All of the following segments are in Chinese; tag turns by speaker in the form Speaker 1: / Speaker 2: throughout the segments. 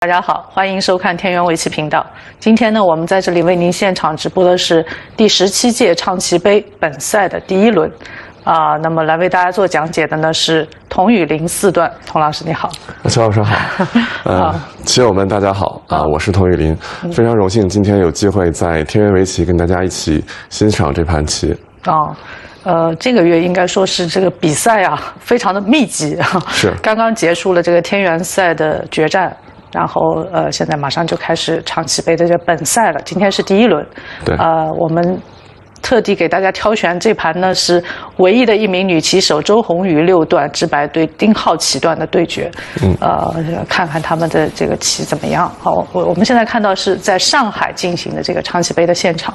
Speaker 1: 大家好，欢迎收看天元围棋频道。今天呢，我们在这里为您现场直播的是第十七届唱棋杯本赛的第一轮。啊，那么来为大家做讲解的呢是童雨林四段，童老师你好，
Speaker 2: 邱老师好，呃，棋友们大家好。啊，我是童雨林，非常荣幸今天有机会在天元围棋跟大家一起欣赏这盘棋。
Speaker 1: 哦，呃，这个月应该说是这个比赛啊，非常的密集啊，
Speaker 2: 是。
Speaker 1: 刚刚结束了这个天元赛的决战，然后呃，现在马上就开始长棋杯的这本赛了，今天是第一轮，
Speaker 2: 对，
Speaker 1: 呃，我们。特地给大家挑选这盘呢，是唯一的一名女棋手周红瑜六段直白对丁浩棋段的对决。嗯，呃，看看他们的这个棋怎么样。好，我我们现在看到是在上海进行的这个长棋杯的现场，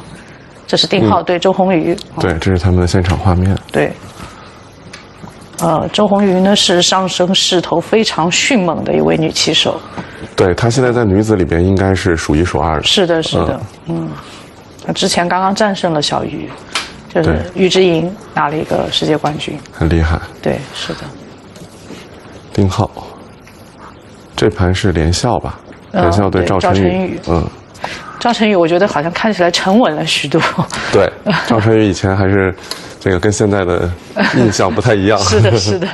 Speaker 1: 这是丁浩对周红瑜。
Speaker 2: 对，这是他们的现场画面。
Speaker 1: 对。呃，周红瑜呢是上升势头非常迅猛的一位女棋手。
Speaker 2: 对她现在在女子里边应该是数一数二的。
Speaker 1: 是的，是的，嗯。他之前刚刚战胜了小鱼，就是于之莹拿了一个世界冠军，
Speaker 2: 很厉害。
Speaker 1: 对，是的。
Speaker 2: 丁浩，这盘是连笑吧？连笑对赵晨宇。
Speaker 1: 嗯。赵晨宇，我觉得好像看起来沉稳了许多。
Speaker 2: 对，赵晨宇以前还是这个跟现在的印象不太一样。
Speaker 1: 是的，是的。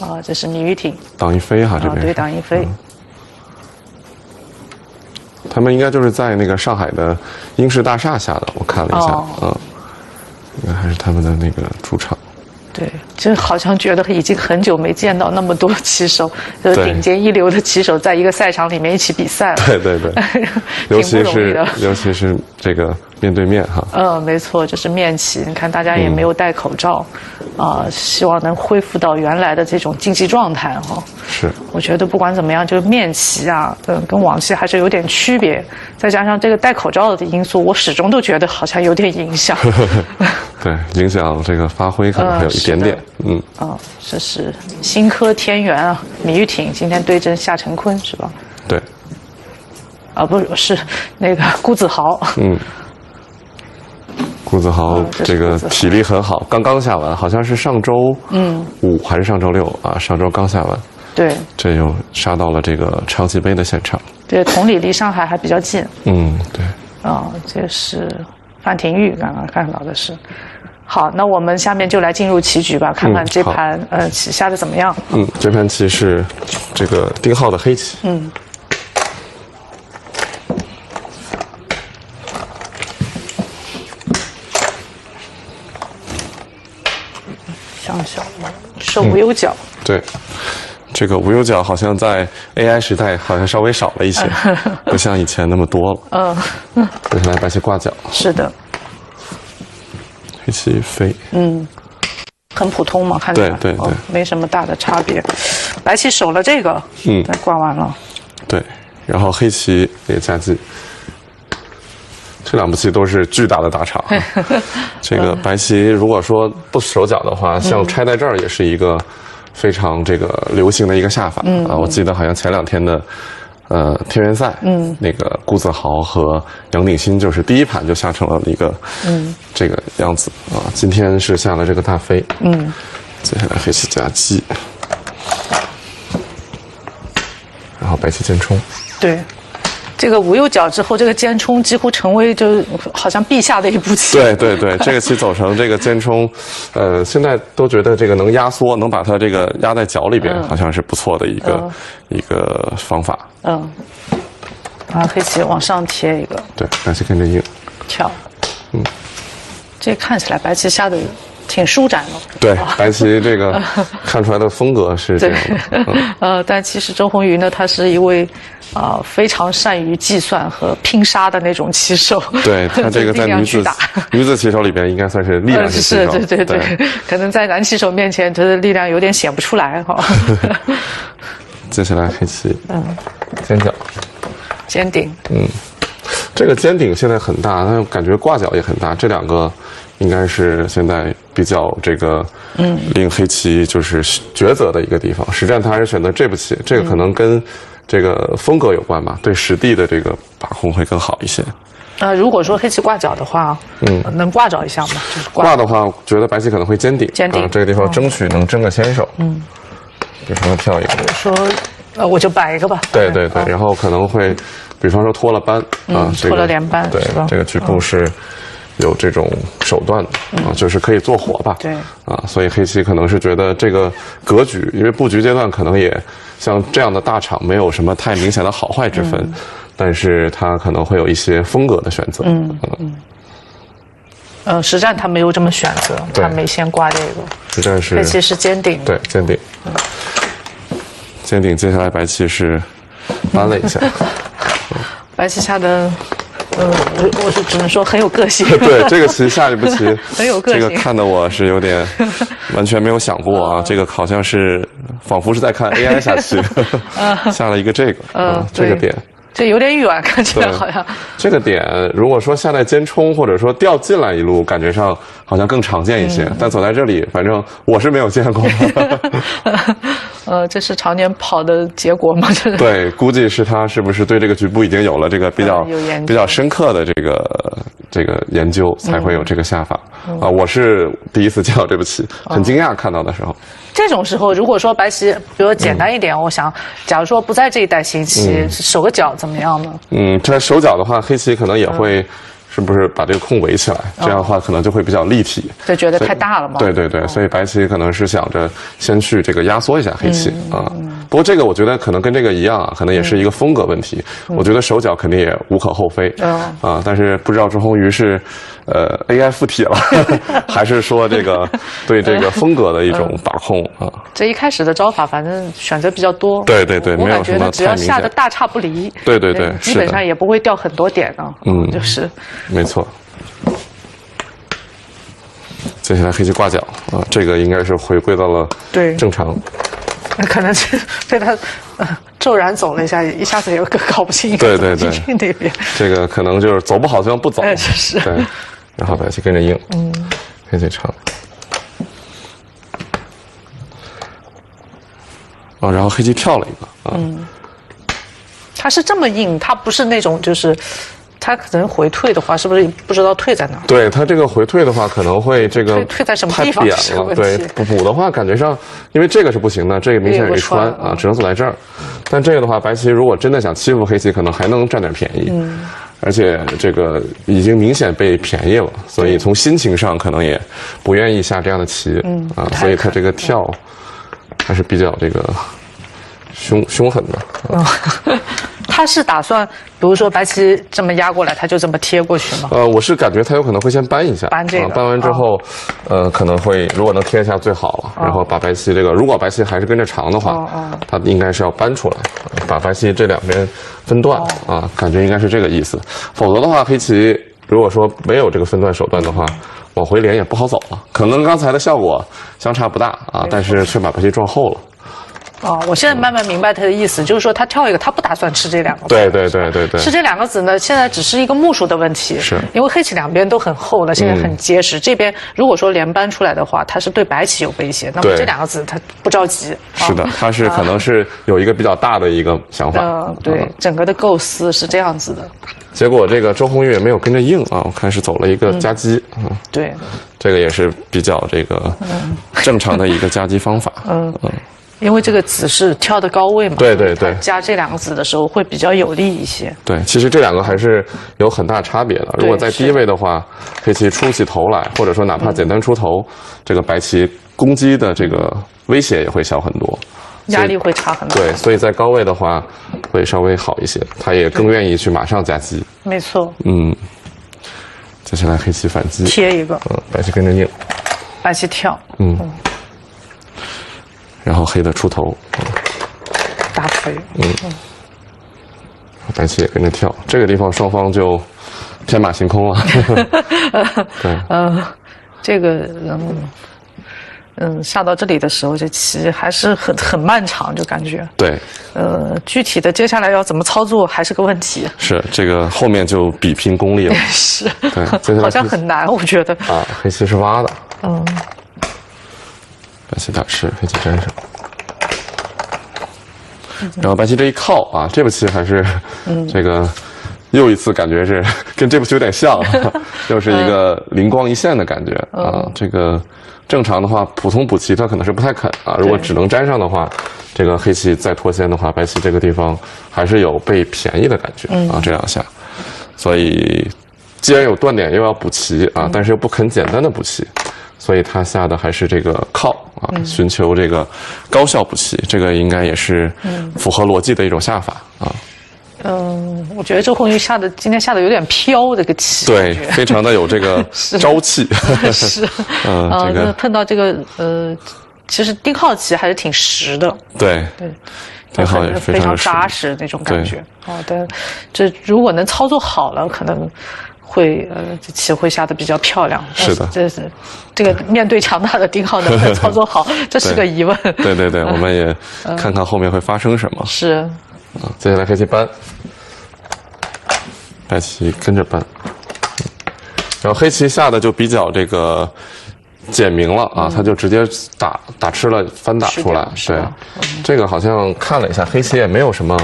Speaker 1: 啊，这是米玉婷。
Speaker 2: 党一飞哈，这边。
Speaker 1: 对，党一飞。
Speaker 2: 他们应该就是在那个上海的英式大厦下的，我看了一下，嗯，应该还是他们的那个主场。
Speaker 1: 对，就好像觉得已经很久没见到那么多棋手，就是顶尖一流的棋手在一个赛场里面一起比赛了。
Speaker 2: 对对对，尤其是尤其是这个面对面哈。
Speaker 1: 嗯，没错，就是面棋。你看大家也没有戴口罩，啊，希望能恢复到原来的这种竞技状态哈。
Speaker 2: 是。
Speaker 1: 我觉得不管怎么样，就是面棋啊，嗯，跟往期还是有点区别。再加上这个戴口罩的因素，我始终都觉得好像有点影响。
Speaker 2: 对，影响这个发挥可能还有一点点。嗯。
Speaker 1: 啊，这是新科天元啊，米玉挺今天对阵夏晨坤是吧？
Speaker 2: 对。
Speaker 1: 啊，不是那个顾子豪。嗯。
Speaker 2: 顾子豪这个体力很好，刚刚下完，好像是上周嗯五还是上周六啊？上周刚下完。
Speaker 1: 对。
Speaker 2: 这又杀到了这个超级杯的现场。
Speaker 1: 对，同理离上海还比较近。
Speaker 2: 嗯，对。
Speaker 1: 啊，这是范廷钰刚刚看到的是。好，那我们下面就来进入棋局吧，看看这盘呃棋下的怎么样。
Speaker 2: 嗯，这盘棋是这个丁浩的黑棋。嗯。
Speaker 1: 向小了是无忧角。
Speaker 2: 对，这个无忧角好像在 AI 时代好像稍微少了一些，不像以前那么多了。嗯。接下来白棋挂角。
Speaker 1: 是的。
Speaker 2: 黑棋飞，嗯，
Speaker 1: 很普通嘛，看起来
Speaker 2: 对对对，
Speaker 1: 没什么大的差别。白棋守了这个，嗯，挂完了。
Speaker 2: 对，然后黑棋也夹击，这两步棋都是巨大的大场。这个白棋如果说不手脚的话，像拆在这儿也是一个非常这个流行的一个下法啊。我记得好像前两天的。呃，天元赛，嗯，那个顾子豪和杨鼎新就是第一盘就下成了一个，嗯，这个样子啊。今天是下了这个大飞，嗯，接下来黑棋夹击，然后白棋尖冲，
Speaker 1: 对。这个无忧角之后，这个尖冲几乎成为就好像陛下的一步棋。
Speaker 2: 对对对，这个棋走成这个尖冲，呃，现在都觉得这个能压缩，能把它这个压在角里边，好像是不错的一个一个方法。嗯，
Speaker 1: 啊，黑棋往上贴一个。
Speaker 2: 对，白棋跟着硬。
Speaker 1: 跳。嗯，这看起来白棋下的挺舒展的。
Speaker 2: 对，白棋这个 看出来的风格是这样的。
Speaker 1: 呃，但其实周鸿祎呢，他是一位。啊，非常善于计算和拼杀的那种棋手。
Speaker 2: 对他这个在女子女子棋手里边应该算是力量型棋
Speaker 1: 手。是，对对对，可能在男棋手面前，他的力量有点显不出来哈。
Speaker 2: 接下来黑棋，嗯，尖角，
Speaker 1: 尖顶，嗯，
Speaker 2: 这个尖顶现在很大，但感觉挂角也很大，这两个应该是现在比较这个，嗯，令黑棋就是抉择的一个地方。实战他还是选择这步棋，这个可能跟。这个风格有关吧，对实地的这个把控会更好一些。
Speaker 1: 那如果说黑棋挂角的话，嗯，能挂着一下吗？就是
Speaker 2: 挂的话，觉得白棋可能会尖顶，
Speaker 1: 尖顶
Speaker 2: 这个地方争取能争个先手。嗯，比方说跳一个，
Speaker 1: 比如说呃，我就摆一个吧。
Speaker 2: 对对对，然后可能会，比方说脱了班啊，
Speaker 1: 脱了连班，
Speaker 2: 对，这个局部是有这种手段的啊，就是可以做活吧。
Speaker 1: 对
Speaker 2: 啊，所以黑棋可能是觉得这个格局，因为布局阶段可能也像这样的大场没有什么太明显的好坏之分，但是他可能会有一些风格的选择。嗯嗯。
Speaker 1: 呃，实战他没有这么选择，他没先挂这个。
Speaker 2: 实战是
Speaker 1: 黑棋是尖顶。
Speaker 2: 对，尖顶。尖顶，接下来白棋是扳了一下。
Speaker 1: 白棋下的，呃，我我是只能说很有个性。
Speaker 2: 对，这个棋下一步棋
Speaker 1: 很有个性。
Speaker 2: 这个看的我是有点 完全没有想过啊，这个好像是仿佛是在看 AI 下棋，下了一个这个，嗯，这个点。
Speaker 1: 这有点远，看起来好像。
Speaker 2: 这个点，如果说下在尖冲，或者说掉进来一路，感觉上好像更常见一些。但走在这里，反正我是没有见过。
Speaker 1: 呃，这是常年跑的结果吗？这
Speaker 2: 对，估计是他是不是对这个局部已经有了这个比较比较深刻的这个这个研究，才会有这个下法啊？我是第一次见到对不起，很惊讶看到的时候。
Speaker 1: 这种时候，如果说白棋，比如简单一点，我想，假如说不在这一带行棋，守个角怎么样呢？
Speaker 2: 嗯，这守角的话，黑棋可能也会。是不是把这个空围起来？这样的话可能就会比较立体。
Speaker 1: 就觉得太大了嘛？
Speaker 2: 对对对，所以白棋可能是想着先去这个压缩一下黑棋啊。不过这个我觉得可能跟这个一样啊，可能也是一个风格问题。我觉得手脚肯定也无可厚非啊，但是不知道周鸿祎是呃 AI 附体了，还是说这个对这个风格的一种把控啊？
Speaker 1: 这一开始的招法反正选择比较多。
Speaker 2: 对对对，没有什么
Speaker 1: 只要下的大差不离。
Speaker 2: 对对对，
Speaker 1: 基本上也不会掉很多点啊。嗯，就是。
Speaker 2: 没错，接下来黑棋挂角啊，这个应该是回归到了
Speaker 1: 对
Speaker 2: 正常，
Speaker 1: 可能是 被他骤然走了一下，一下子也搞不清。
Speaker 2: 对对对，
Speaker 1: 那边
Speaker 2: 这个可能就是走不好，就不走。
Speaker 1: 是。
Speaker 2: 对，然后白棋跟着应，嗯，黑棋长，啊，然后黑棋跳了一个啊，嗯，
Speaker 1: 他是这么硬，他不是那种就是。他可能回退的话，是不是不知道退在哪？
Speaker 2: 对他这个回退的话，可能会这个
Speaker 1: 退在什么地方？
Speaker 2: 太扁了。对补补的话，感觉上，因为这个是不行的，这个明显有一穿啊，只能走在这儿。但这个的话，白棋如果真的想欺负黑棋，可能还能占点便宜。嗯。而且这个已经明显被便宜了，所以从心情上可能也不愿意下这样的棋。嗯。啊，所以他这个跳还是比较这个凶凶狠的。
Speaker 1: 他是打算，比如说白棋这么压过来，他就这么贴过去吗？
Speaker 2: 呃，我是感觉他有可能会先搬一下，
Speaker 1: 搬这个，
Speaker 2: 搬完之后，呃，可能会如果能贴一下最好了，然后把白棋这个，如果白棋还是跟着长的话，他应该是要搬出来，把白棋这两边分断啊，感觉应该是这个意思。否则的话，黑棋如果说没有这个分段手段的话，往回连也不好走了，可能刚才的效果相差不大啊，但是却把白棋撞后了。
Speaker 1: 哦，我现在慢慢明白他的意思，就是说他跳一个，他不打算吃这两个。
Speaker 2: 对对对对对。
Speaker 1: 吃这两个子呢，现在只是一个目数的问题。
Speaker 2: 是。
Speaker 1: 因为黑棋两边都很厚了，现在很结实。这边如果说连扳出来的话，它是对白棋有威胁。那么这两个子他不着急。
Speaker 2: 是的，他是可能是有一个比较大的一个想法。
Speaker 1: 嗯，对，整个的构思是这样子的。
Speaker 2: 结果这个周鸿祎也没有跟着应啊，我看是走了一个夹击。
Speaker 1: 嗯，对。
Speaker 2: 这个也是比较这个正常的一个夹击方法。嗯嗯。
Speaker 1: 因为这个子是跳的高位嘛，
Speaker 2: 对对对，
Speaker 1: 加这两个子的时候会比较有利一些。
Speaker 2: 对，其实这两个还是有很大差别的。如果在低位的话，黑棋出起头来，或者说哪怕简单出头，这个白棋攻击的这个威胁也会小很多，
Speaker 1: 压力会差很多。
Speaker 2: 对，所以在高位的话会稍微好一些，他也更愿意去马上夹击。
Speaker 1: 没错。
Speaker 2: 嗯，接下来黑棋反击，
Speaker 1: 贴一个，
Speaker 2: 嗯，白棋跟着应，
Speaker 1: 白棋跳，嗯。
Speaker 2: 然后黑的出头，
Speaker 1: 大锤，嗯，
Speaker 2: 白棋也跟着跳，这个地方双方就天马行空了。对，
Speaker 1: 嗯，这个嗯嗯下到这里的时候，这棋还是很很漫长，就感觉。
Speaker 2: 对，
Speaker 1: 呃，具体的接下来要怎么操作还是个问题。
Speaker 2: 是这个后面就比拼功力了。
Speaker 1: 是，对，好像很难，我觉得。
Speaker 2: 啊，黑棋是挖的。嗯。白棋打吃，黑棋粘上，然后白棋这一靠啊，这步棋还是这个又一次感觉是跟这步棋有点像，又是一个灵光一现的感觉啊。这个正常的话，普通补棋他可能是不太肯啊。如果只能粘上的话，这个黑棋再脱先的话，白棋这个地方还是有被便宜的感觉啊。这两下，所以既然有断点，又要补棋啊，但是又不肯简单的补棋，所以他下的还是这个靠啊，寻求这个高效补棋，这个应该也是符合逻辑的一种下法啊。
Speaker 1: 嗯，我觉得周鸿祎下的今天下的有点飘，这个棋
Speaker 2: 对，非常的有这个 朝气。
Speaker 1: 是，嗯，这个。碰到这个呃，其实丁浩棋还是挺实的。
Speaker 2: 对。对，丁浩也
Speaker 1: 非
Speaker 2: 常
Speaker 1: 扎实那种感觉。好的，这如果能操作好了，可能会呃，这棋会下的比较漂亮。
Speaker 2: 是的，
Speaker 1: 这是这个面对强大的丁浩能不能操作好，这是个疑问。
Speaker 2: 对对对，我们也看看后面会发生什么。
Speaker 1: 是。
Speaker 2: 啊，接下来黑棋搬，白棋跟着搬，然后黑棋下的就比较这个简明了啊，他就直接打打吃了翻打出来，对，这个好像看了一下，黑棋也没有什么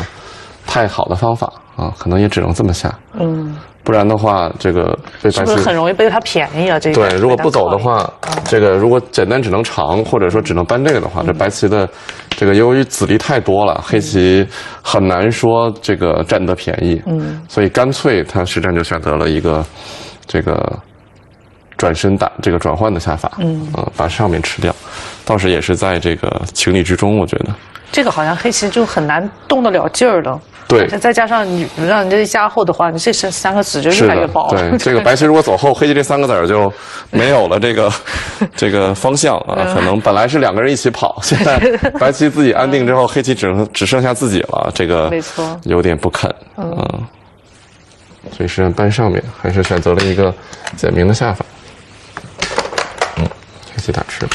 Speaker 2: 太好的方法啊，可能也只能这么下，嗯。不然的话，这个
Speaker 1: 被白棋是不是很容易被他便宜啊？这个
Speaker 2: 对，如果不走的话，这个如果简单只能长，或者说只能搬这个的话，这白棋的这个由于子力太多了，黑棋很难说这个占得便宜。嗯，所以干脆他实战就选择了一个这个转身打这个转换的下法。嗯，啊，把上面吃掉，倒是也是在这个情理之中，我觉得。
Speaker 1: 这个好像黑棋就很难动得了劲儿了。
Speaker 2: 对，
Speaker 1: 再加上你让人家加厚的话，你这三三个子就越来越薄。
Speaker 2: 对，这个白棋如果走后，黑棋这三个子就没有了这个 这个方向啊。可能本来是两个人一起跑，现在 白棋自己安定之后，黑棋只能只剩下自己了。这个
Speaker 1: 没错，
Speaker 2: 有点不肯嗯，所以实战搬上面，还是选择了一个简明的下法。嗯，黑棋打吃。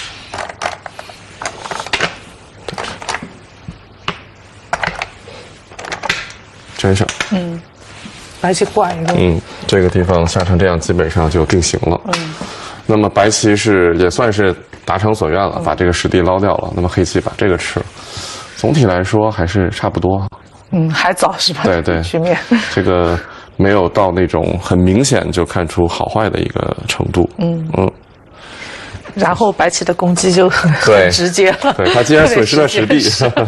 Speaker 2: 粘上，嗯，
Speaker 1: 白棋挂一个，
Speaker 2: 嗯，这个地方下成这样，基本上就定型了。嗯，那么白棋是也算是达成所愿了，把这个实地捞掉了。那么黑棋把这个吃了，总体来说还是差不多。
Speaker 1: 嗯，还早是吧？
Speaker 2: 对对，
Speaker 1: 局面
Speaker 2: 这个没有到那种很明显就看出好坏的一个程度。嗯嗯。
Speaker 1: 然后白棋的攻击就 很直接了。
Speaker 2: 对他既然损失了实地，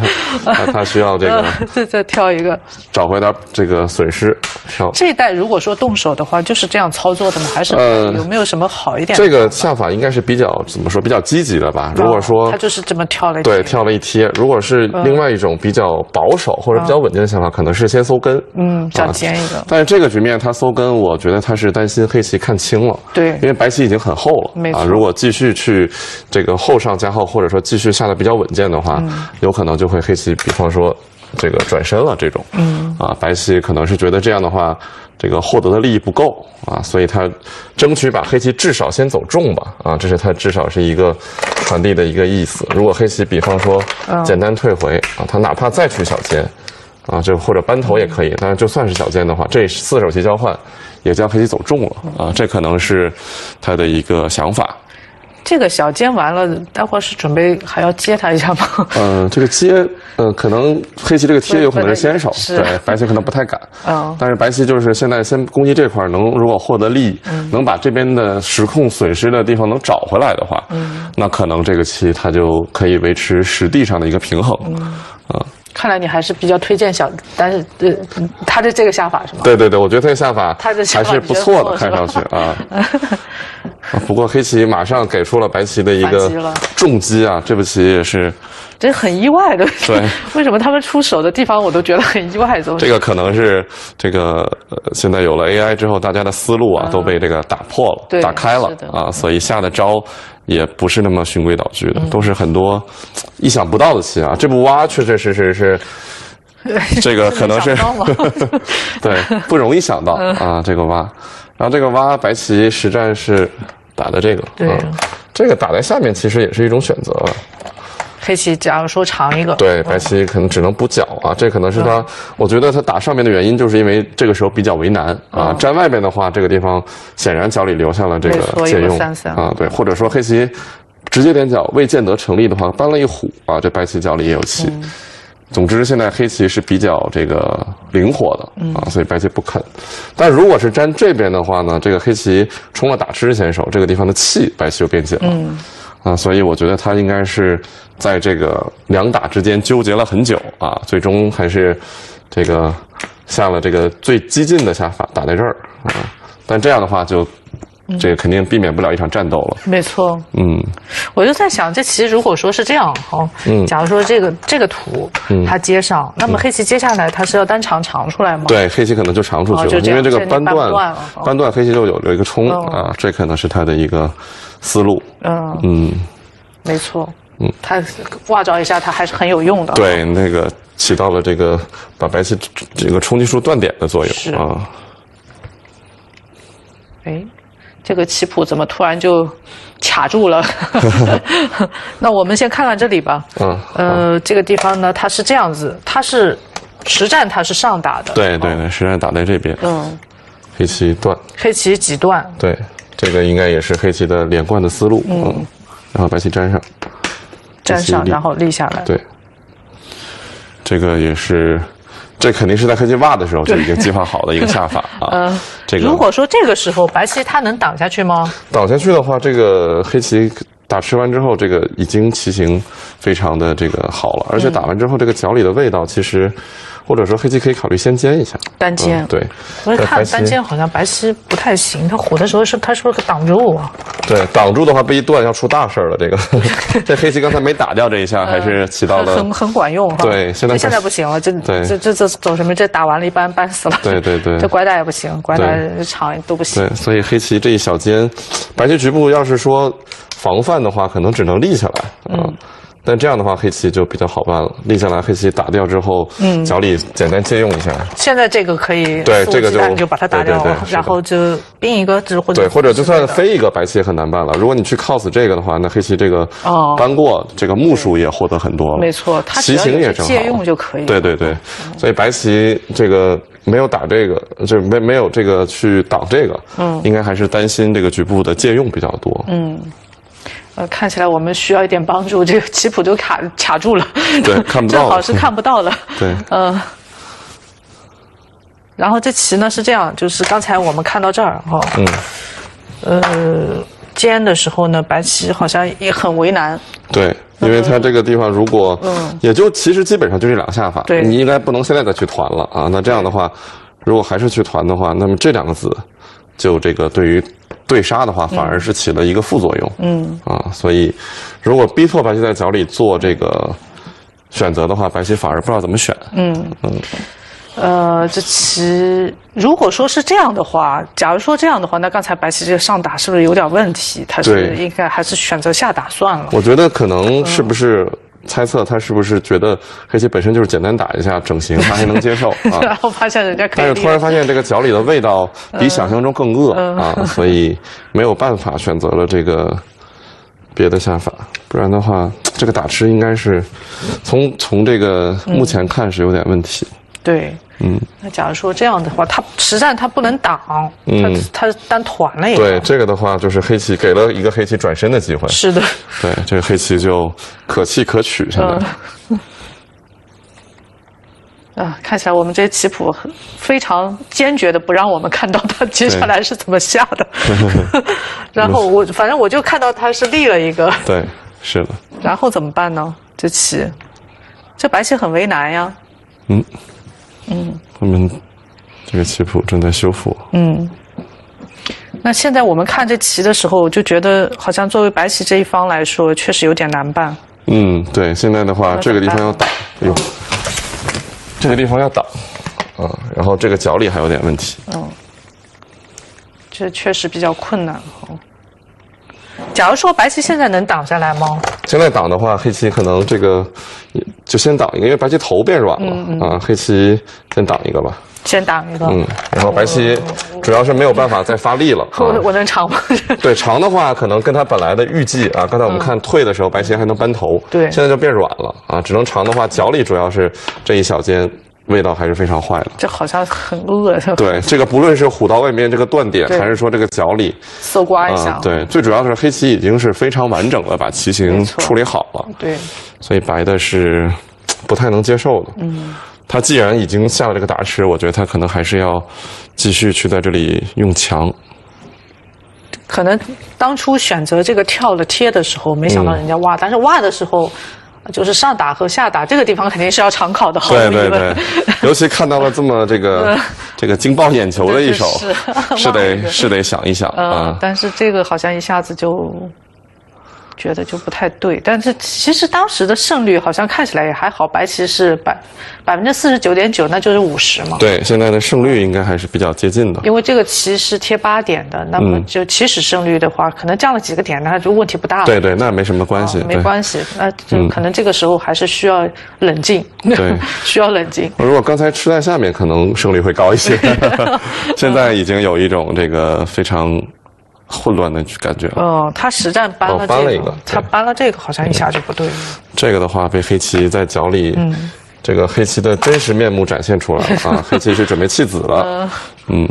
Speaker 2: 那他需要这个
Speaker 1: 再再跳一个，
Speaker 2: 找回他这个损失。跳
Speaker 1: 这一代如果说动手的话，就是这样操作的吗？还是有没有什么好一点？
Speaker 2: 这个下法应该是比较怎么说？比较积极的吧。如果说
Speaker 1: 他就是这么跳了一，
Speaker 2: 对，跳了一贴。如果是另外一种比较保守或者比较稳定的想法，可能是先搜根，
Speaker 1: 嗯，找尖一个。
Speaker 2: 但是这个局面他搜根，我觉得他是担心黑棋看清了，
Speaker 1: 对，
Speaker 2: 因为白棋已经很厚了，
Speaker 1: 没错。
Speaker 2: 如果继续。去这个后上加后，或者说继续下的比较稳健的话，有可能就会黑棋，比方说这个转身了这种，嗯。啊，白棋可能是觉得这样的话，这个获得的利益不够啊，所以他争取把黑棋至少先走重吧，啊，这是他至少是一个传递的一个意思。如果黑棋比方说简单退回啊，他哪怕再去小尖啊，就或者扳头也可以，但是就算是小尖的话，这四手棋交换也将黑棋走重了啊，这可能是他的一个想法。
Speaker 1: 这个小尖完了，待会儿是准备还要接他一下吗？
Speaker 2: 嗯，这个接，呃，可能黑棋这个贴有可能是先手，对，白棋可能不太敢。嗯，但是白棋就是现在先攻击这块，能如果获得利益，能把这边的时控损失的地方能找回来的话，嗯，那可能这个棋它就可以维持实地上的一个平衡。嗯。
Speaker 1: 看来你还是比较推荐小，但是呃，他的这个下法是吗？
Speaker 2: 对对对，我觉得这个下法还是不错的，看上去啊。不过黑棋马上给出了白棋的一个重击啊，这步棋也是，
Speaker 1: 这很意外的。
Speaker 2: 对，
Speaker 1: 为什么他们出手的地方我都觉得很意外？
Speaker 2: 这个可能是这个现在有了 AI 之后，大家的思路啊都被这个打破了、打开了啊，所以下的招。也不是那么循规蹈矩的，都是很多意想不到的棋啊！这步挖确确实实是，这个可能是 对不容易想到啊！这个蛙，然后这个蛙白棋实战是打的这个，
Speaker 1: 对，
Speaker 2: 这个打在下面其实也是一种选择。
Speaker 1: 黑棋假如说长一个，
Speaker 2: 对，白棋可能只能补角啊，这可能是他，我觉得他打上面的原因，就是因为这个时候比较为难啊。站外边的话，这个地方显然角里留下了这个借用啊，对，或者说黑棋直接点角未见得成立的话，搬了一虎啊，这白棋角里也有棋。总之，现在黑棋是比较这个灵活的啊，所以白棋不肯。但如果是粘这边的话呢，这个黑棋冲了打吃先手，这个地方的气白棋就变紧了。嗯，啊，所以我觉得他应该是在这个两打之间纠结了很久啊，最终还是这个下了这个最激进的下法，打在这儿啊。但这样的话就。这个肯定避免不了一场战斗了。
Speaker 1: 没错，嗯，我就在想，这棋如果说是这样哈，嗯，假如说这个这个图，嗯，它接上，那么黑棋接下来它是要单长长出来吗？
Speaker 2: 对，黑棋可能就长出去了，因为这个扳断，扳断黑棋就有有一个冲啊，这可能是他的一个思路。嗯
Speaker 1: 嗯，没错，嗯，他挂着一下，它还是很有用的。
Speaker 2: 对，那个起到了这个把白棋这个冲击数断点的作用啊。
Speaker 1: 哎。这个棋谱怎么突然就卡住了？那我们先看看这里吧。嗯。呃，这个地方呢，它是这样子，它是实战，它是上打的。
Speaker 2: 对对对，实战打在这边。嗯。黑棋断。
Speaker 1: 黑棋几断？
Speaker 2: 对，这个应该也是黑棋的连贯的思路。嗯。然后白棋粘上。
Speaker 1: 粘上，然后立下来。
Speaker 2: 对。这个也是。这肯定是在黑棋挖的时候就已经计划好的一个下法 啊。嗯，
Speaker 1: 这个如果说这个时候白棋它能挡下去吗？
Speaker 2: 挡下去的话，这个黑棋打吃完之后，这个已经棋形非常的这个好了，而且打完之后这个脚里的味道其实。或者说黑棋可以考虑先煎一下，
Speaker 1: 单煎。
Speaker 2: 对，
Speaker 1: 我看单煎好像白棋不太行，它火的时候是它是不是挡住啊？
Speaker 2: 对，挡住的话被一断要出大事了。这个 这黑棋刚才没打掉这一下，还是起到了
Speaker 1: 很很管用哈。
Speaker 2: 对，现在
Speaker 1: 现在不行了，这这这这走什么？这打完了一般半死了。
Speaker 2: 对对对，
Speaker 1: 这拐打也不行，拐打长都不行。
Speaker 2: 对，所以黑棋这一小尖，白棋局部要是说防范的话，可能只能立下来。嗯。但这样的话，黑棋就比较好办了。立下来，黑棋打掉之后，嗯，脚里简单借用一下。
Speaker 1: 现在这个可以，
Speaker 2: 对这个就
Speaker 1: 就把它打掉了，然后就兵一个，或者
Speaker 2: 对，或者就算飞一个，白棋也很难办了。如果你去 cos 这个的话，那黑棋这个哦搬过这个目数也获得很多了。
Speaker 1: 没错，它
Speaker 2: 棋形也正好
Speaker 1: 借用就可以。
Speaker 2: 对对对，所以白棋这个没有打这个，就没没有这个去挡这个，嗯，应该还是担心这个局部的借用比较多。嗯。
Speaker 1: 呃，看起来我们需要一点帮助，这个棋谱都卡卡住了，
Speaker 2: 对，看不到，
Speaker 1: 正好是看不到了，
Speaker 2: 对，嗯。
Speaker 1: 然后这棋呢是这样，就是刚才我们看到这儿哈，嗯，呃，尖的时候呢，白棋好像也很为难，
Speaker 2: 对，因为它这个地方如果，嗯，也就其实基本上就这两个下法，
Speaker 1: 对，
Speaker 2: 你应该不能现在再去团了啊，那这样的话，如果还是去团的话，那么这两个子就这个对于。对杀的话，反而是起了一个副作用。嗯啊，所以如果逼迫白棋在角里做这个选择的话，白棋反而不知道怎么选。嗯
Speaker 1: 嗯，呃，这棋如果说是这样的话，假如说这样的话，那刚才白棋这个上打是不是有点问题？他是应该还是选择下打算了？
Speaker 2: 我觉得可能是不是？猜测他是不是觉得黑棋本身就是简单打一下整形，他还能接受
Speaker 1: 啊？然后发现人家可以，
Speaker 2: 但是突然发现这个脚里的味道比想象中更恶啊，所以没有办法选择了这个别的下法，不然的话，这个打吃应该是从从这个目前看是有点问题。
Speaker 1: 对。嗯，那假如说这样的话，他实战他不能挡，他他单团了也。
Speaker 2: 对，这个的话就是黑棋给了一个黑棋转身的机会。
Speaker 1: 是的。
Speaker 2: 对，这个黑棋就可弃可取，现在。
Speaker 1: 啊，看起来我们这些棋谱非常坚决的不让我们看到他接下来是怎么下的。然后我反正我就看到他是立了一个。
Speaker 2: 对，是的。
Speaker 1: 然后怎么办呢？这棋，这白棋很为难呀。嗯。
Speaker 2: 嗯，我们这个棋谱正在修复。嗯，
Speaker 1: 那现在我们看这棋的时候，就觉得好像作为白棋这一方来说，确实有点难办。
Speaker 2: 嗯，对，现在的话，这个地方要打，哎呦，这个地方要打，啊，然后这个角里还有点问题。嗯，
Speaker 1: 这确实比较困难。假如说白棋现在能挡下来吗？
Speaker 2: 现在挡的话，黑棋可能这个就先挡一个，因为白棋头变软了啊。黑棋先挡一个吧。
Speaker 1: 先挡一个。嗯，
Speaker 2: 然后白棋主要是没有办法再发力了。
Speaker 1: 我我能长吗？
Speaker 2: 对，长的话可能跟他本来的预计啊，刚才我们看退的时候，白棋还能扳头。
Speaker 1: 对，
Speaker 2: 现在就变软了啊，只能长的话，脚里主要是这一小尖。味道还是非常坏的，
Speaker 1: 这好像很恶心。
Speaker 2: 对，这个不论是虎刀外面这个断点，还是说这个角里
Speaker 1: 搜刮一下，
Speaker 2: 对，最主要是黑棋已经是非常完整的把棋形处理好了。
Speaker 1: 对，
Speaker 2: 所以白的是不太能接受的。嗯，他既然已经下了这个打吃，我觉得他可能还是要继续去在这里用强。
Speaker 1: 可能当初选择这个跳了贴的时候，没想到人家挖，但是挖的时候。就是上打和下打这个地方肯定是要常考的，
Speaker 2: 对对对，尤其看到了这么这个 这个惊爆眼球的一手，是得是得想一想啊。
Speaker 1: 但是这个好像一下子就。觉得就不太对，但是其实当时的胜率好像看起来也还好，白棋是百百分之四十九点九，那就是五十嘛。
Speaker 2: 对，现在的胜率应该还是比较接近的。
Speaker 1: 因为这个棋是贴八点的，那么就起始胜率的话，可能降了几个点，那就问题不大了。
Speaker 2: 对对，那没什么关系，
Speaker 1: 没关系。那就可能这个时候还是需要冷静，
Speaker 2: 对，
Speaker 1: 需要冷静。
Speaker 2: 如果刚才吃在下面，可能胜率会高一些。现在已经有一种这个非常。混乱的感觉。
Speaker 1: 哦，他实战搬了
Speaker 2: 搬了一个，
Speaker 1: 他搬了这个，好像一下就不对了。
Speaker 2: 这个的话，被黑棋在脚里，这个黑棋的真实面目展现出来了 啊！黑棋是准备弃子了。嗯，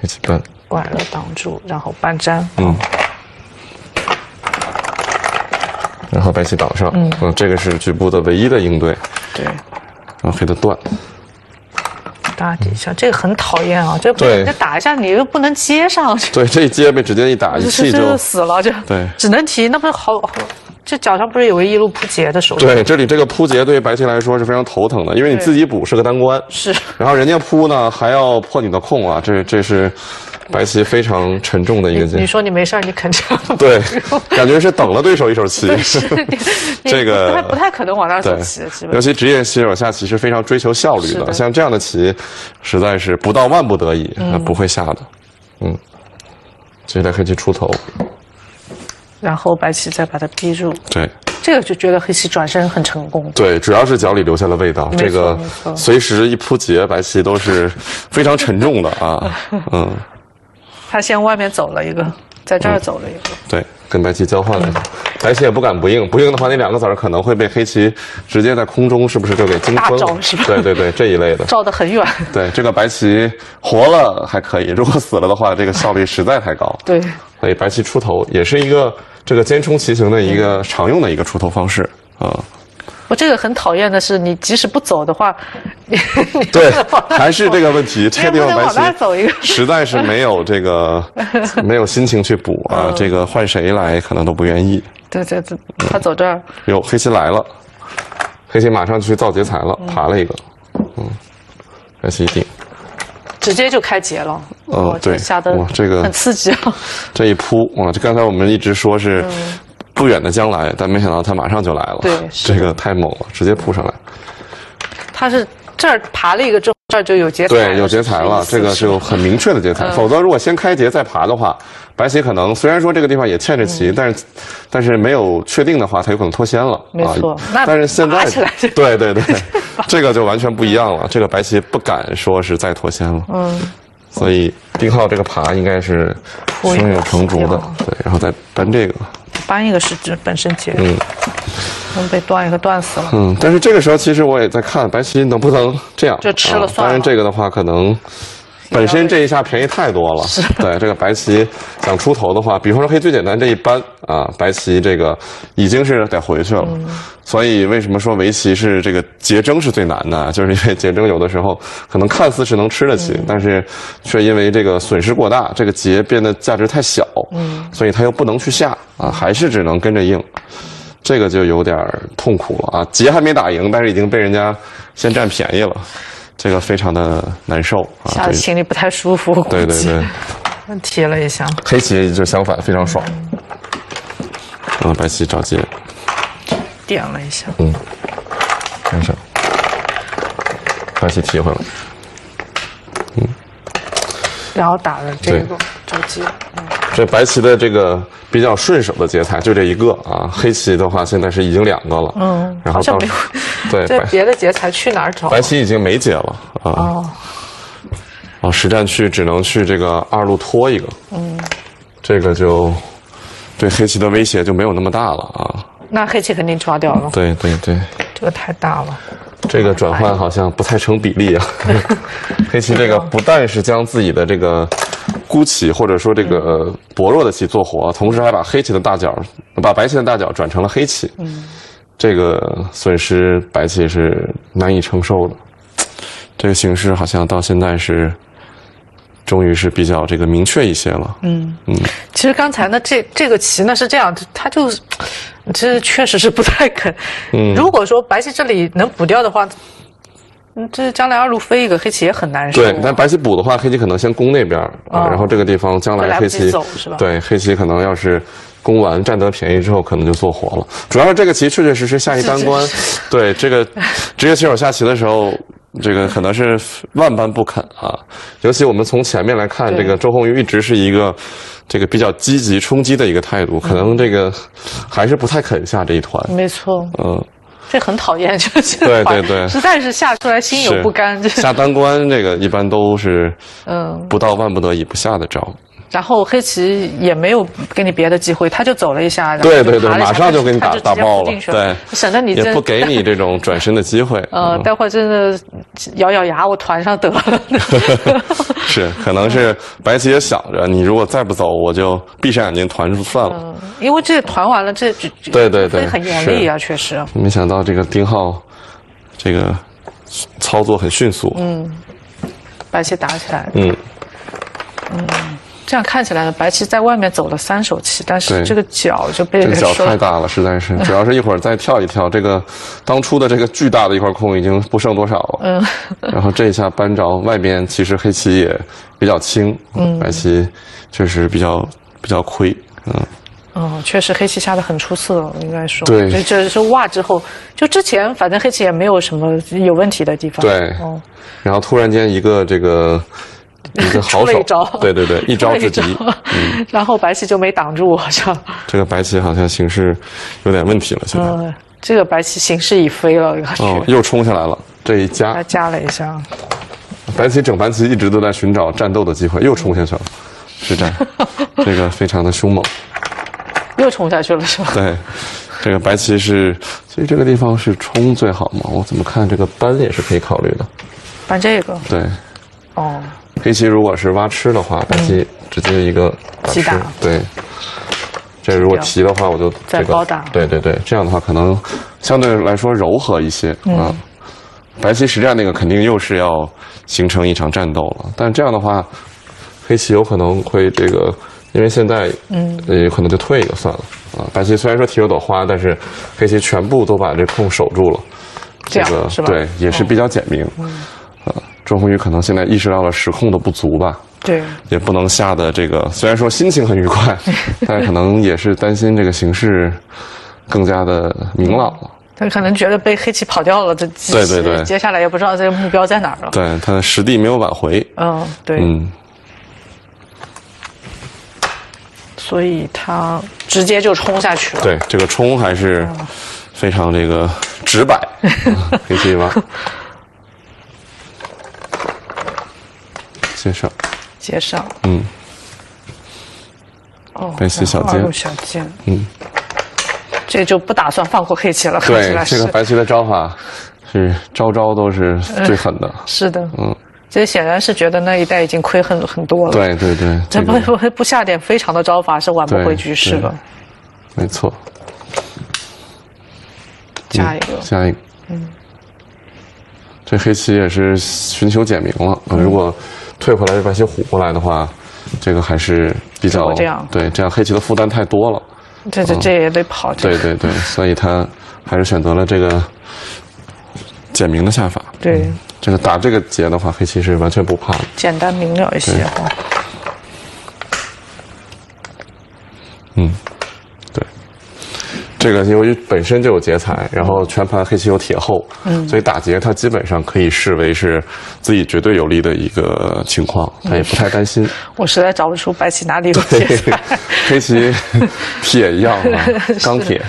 Speaker 2: 黑棋搬，
Speaker 1: 拐了挡住，然后搬粘。嗯，
Speaker 2: 然后白棋挡上。嗯，这个是局部的唯一的应对。
Speaker 1: 对，
Speaker 2: 然后黑的断。
Speaker 1: 打底下，这个很讨厌啊！这这打一下你又不能接上去。
Speaker 2: 对，这一接被直接一打一气就
Speaker 1: 死了，就
Speaker 2: 对，
Speaker 1: 只能提。那不是好，这脚上不是有个一路扑劫的手？
Speaker 2: 对，这里这个扑劫对于白棋来说是非常头疼的，因为你自己补是个单关，
Speaker 1: 是，
Speaker 2: 然后人家扑呢还要破你的空啊，这这是。白棋非常沉重的一个棋。
Speaker 1: 你说你没事你肯定
Speaker 2: 对，感觉是等了对手一手棋。这个
Speaker 1: 不太不太可能往那走棋，
Speaker 2: 尤其职业棋手下棋是非常追求效率的，像这样的棋，实在是不到万不得已那不会下的。嗯，接下来黑棋出头，
Speaker 1: 然后白棋再把它逼住。
Speaker 2: 对，
Speaker 1: 这个就觉得黑棋转身很成功。
Speaker 2: 对，主要是脚里留下了味道。这个随时一扑劫，白棋都是非常沉重的啊。嗯。
Speaker 1: 他先外面走了一个，在这儿走了一个，
Speaker 2: 对，跟白棋交换了，白棋也不敢不应，不应的话，那两个子儿可能会被黑棋直接在空中，是不是就给惊昏了？对对对，这一类的，
Speaker 1: 照得很远。
Speaker 2: 对，这个白棋活了还可以，如果死了的话，这个效率实在太高。
Speaker 1: 对，
Speaker 2: 所以白棋出头也是一个这个尖冲棋形的一个常用的一个出头方式啊。
Speaker 1: 我这个很讨厌的是，你即使不走的话，
Speaker 2: 对，还是这个问题。这个地方白棋实在是没有这个 没有心情去补啊，这个换谁来可能都不愿意。
Speaker 1: 对对对，他走这儿。
Speaker 2: 哟，黑棋来了，黑棋马上就去造劫财了，爬了一个，嗯，白棋一定，
Speaker 1: 直接就开劫了。
Speaker 2: 哦，对，
Speaker 1: 下的
Speaker 2: 哇，这个
Speaker 1: 很刺激啊。
Speaker 2: 这一扑哇，这刚才我们一直说是。不远的将来，但没想到他马上就来了。
Speaker 1: 对，
Speaker 2: 这个太猛了，直接扑上来。
Speaker 1: 他是这儿爬了一个之后，这儿就有劫财。
Speaker 2: 对，有劫财了，这个就很明确的劫财。否则，如果先开劫再爬的话，白棋可能虽然说这个地方也欠着棋，但是但是没有确定的话，他有可能脱先了。
Speaker 1: 没错，
Speaker 2: 但是现在对对 对，这个就完全不一样了。这个白棋不敢说是再脱先了。嗯，所以丁浩这个爬应该是胸有成竹的。对，然后再搬这个。
Speaker 1: 搬一个是指本身劫，嗯，能被断一个断死了。
Speaker 2: 嗯，但是这个时候其实我也在看白棋能不能这样，
Speaker 1: 就吃了算了。
Speaker 2: 当然这个的话可能。本身这一下便宜太多了，对这个白棋想出头的话，比方说黑最简单这一搬啊，白棋这个已经是得回去了。所以为什么说围棋是这个劫争是最难的？就是因为劫争有的时候可能看似是能吃得起，但是却因为这个损失过大，这个劫变得价值太小，所以他又不能去下啊，还是只能跟着硬，这个就有点痛苦了啊。劫还没打赢，但是已经被人家先占便宜了。这个非常的难受啊，
Speaker 1: 下心里不太舒服。
Speaker 2: 对对对，
Speaker 1: 提了一下。
Speaker 2: 黑棋就相反，非常爽。嗯，白棋找劫，
Speaker 1: 点了一下。嗯，
Speaker 2: 看上，白棋提回来。
Speaker 1: 嗯，然后打了这个找劫。
Speaker 2: 这白棋的这个比较顺手的劫财就这一个啊，黑棋的话现在是已经两个了。嗯，然后
Speaker 1: 到对，这别的劫财去哪儿找？
Speaker 2: 白棋已经没劫了啊。哦，哦，实战去只能去这个二路拖一个。嗯，这个就对黑棋的威胁就没有那么大了啊。
Speaker 1: 那黑棋肯定抓掉了。
Speaker 2: 对对对，
Speaker 1: 这个太大了。
Speaker 2: 这个转换好像不太成比例啊。黑棋这个不但是将自己的这个。孤棋或者说这个薄弱的棋做活，同时还把黑棋的大角，把白棋的大角转成了黑棋。嗯，这个损失白棋是难以承受的。这个形势好像到现在是，终于是比较这个明确一些了。
Speaker 1: 嗯嗯，其实刚才呢，这这个棋呢是这样，它就这确实是不太肯。嗯，如果说白棋这里能补掉的话。嗯，这将来二路飞一个黑棋也很难受。
Speaker 2: 对，但白棋补的话，黑棋可能先攻那边啊，然后这个地方将来黑棋对黑棋可能要是攻完占得便宜之后，可能就做活了。主要是这个棋确确实实下一单关，对这个职业棋手下棋的时候，这个可能是万般不肯啊。尤其我们从前面来看，这个周鸿祎一直是一个这个比较积极冲击的一个态度，可能这个还是不太肯下这一团。
Speaker 1: 没错，嗯。这很讨厌，就是
Speaker 2: 对对对，
Speaker 1: 实在是下出来心有不甘。
Speaker 2: 下单官这个一般都是，嗯，不到万不得已不下的招。
Speaker 1: 然后黑棋也没有给你别的机会，他就走了一下，然后
Speaker 2: 对对对，马上就给你打打爆了，对，
Speaker 1: 省得你
Speaker 2: 也不给你这种转身的机会。
Speaker 1: 呃，待会儿真的咬咬牙，我团上得了。
Speaker 2: 是，可能是白棋也想着，你如果再不走，我就闭上眼睛团就算了。
Speaker 1: 因为这团完了，这
Speaker 2: 对对对，
Speaker 1: 很严厉啊，确实。
Speaker 2: 没想到这个丁浩，这个操作很迅速。嗯，
Speaker 1: 白棋打起来。嗯嗯。这样看起来呢，白棋在外面走了三手棋，但是这个角就被
Speaker 2: 这个角太大了，实在是，主要是一会儿再跳一跳，这个当初的这个巨大的一块空已经不剩多少了。嗯，然后这一下扳着外边，其实黑棋也比较轻，嗯，白棋确实比较比较亏，嗯。
Speaker 1: 哦，确实黑棋下的很出色，应该说。
Speaker 2: 对，
Speaker 1: 这是挖之后，就之前反正黑棋也没有什么有问题的地方。
Speaker 2: 对，哦，然后突然间一个这个。一个好手，对对对，一招制敌，
Speaker 1: 然后白棋就没挡住，好像。
Speaker 2: 这个白棋好像形势有点问题了，现在。
Speaker 1: 这个白棋形势已非了，
Speaker 2: 哦，又冲下来了，这一夹，
Speaker 1: 夹了一下。
Speaker 2: 白棋整盘棋一直都在寻找战斗的机会，又冲下去了，实战，这个非常的凶猛。
Speaker 1: 又冲下去了是吧？
Speaker 2: 对，这个白棋是，所以这个地方是冲最好嘛？我怎么看这个搬也是可以考虑的。
Speaker 1: 搬这个？
Speaker 2: 对。哦。黑棋如果是挖吃的话，白棋直接一个
Speaker 1: 吃，
Speaker 2: 对。这如果提的话，我就
Speaker 1: 再高打。
Speaker 2: 对对对，这样的话可能相对来说柔和一些啊。白棋实战那个肯定又是要形成一场战斗了，但这样的话，黑棋有可能会这个，因为现在嗯，有可能就退一个算了啊。白棋虽然说提了朵花，但是黑棋全部都把这空守住了，
Speaker 1: 这个
Speaker 2: 对也是比较简明。周鸿祎可能现在意识到了时控的不足吧，
Speaker 1: 对，
Speaker 2: 也不能下的这个，虽然说心情很愉快，但可能也是担心这个形势更加的明朗了。
Speaker 1: 他可能觉得被黑棋跑掉了，这
Speaker 2: 对对对，
Speaker 1: 接下来也不知道这个目标在哪儿了。
Speaker 2: 对他实地没有挽回，
Speaker 1: 嗯，对，嗯，所以他直接就冲下去了。
Speaker 2: 对，这个冲还是非常这个直白，黑棋吗？接上，
Speaker 1: 接上，嗯，
Speaker 2: 哦，白棋小尖，
Speaker 1: 小尖，嗯，这就不打算放过黑棋了。
Speaker 2: 对，这个白棋的招法是招招都是最狠的。
Speaker 1: 是的，嗯，这显然是觉得那一代已经亏很很多了。
Speaker 2: 对对对，
Speaker 1: 这不不不下点非常的招法是挽不回局势的。
Speaker 2: 没错，
Speaker 1: 下一个，
Speaker 2: 下一个，嗯，这黑棋也是寻求简明了。如果退回来就把棋虎过来的话，这个还是比较对，这样黑棋的负担太多了。
Speaker 1: 这这这也得跑。
Speaker 2: 对对对，所以他还是选择了这个简明的下法。
Speaker 1: 对，
Speaker 2: 这个打这个劫的话，黑棋是完全不怕的。
Speaker 1: 简单明了一些哈。
Speaker 2: 嗯。这个由于本身就有劫财，然后全盘黑棋有铁后，嗯，所以打劫它基本上可以视为是自己绝对有利的一个情况，他也不太担心。
Speaker 1: 我实在找不出白棋哪里有 劫财，
Speaker 2: 黑棋铁一样啊，钢铁，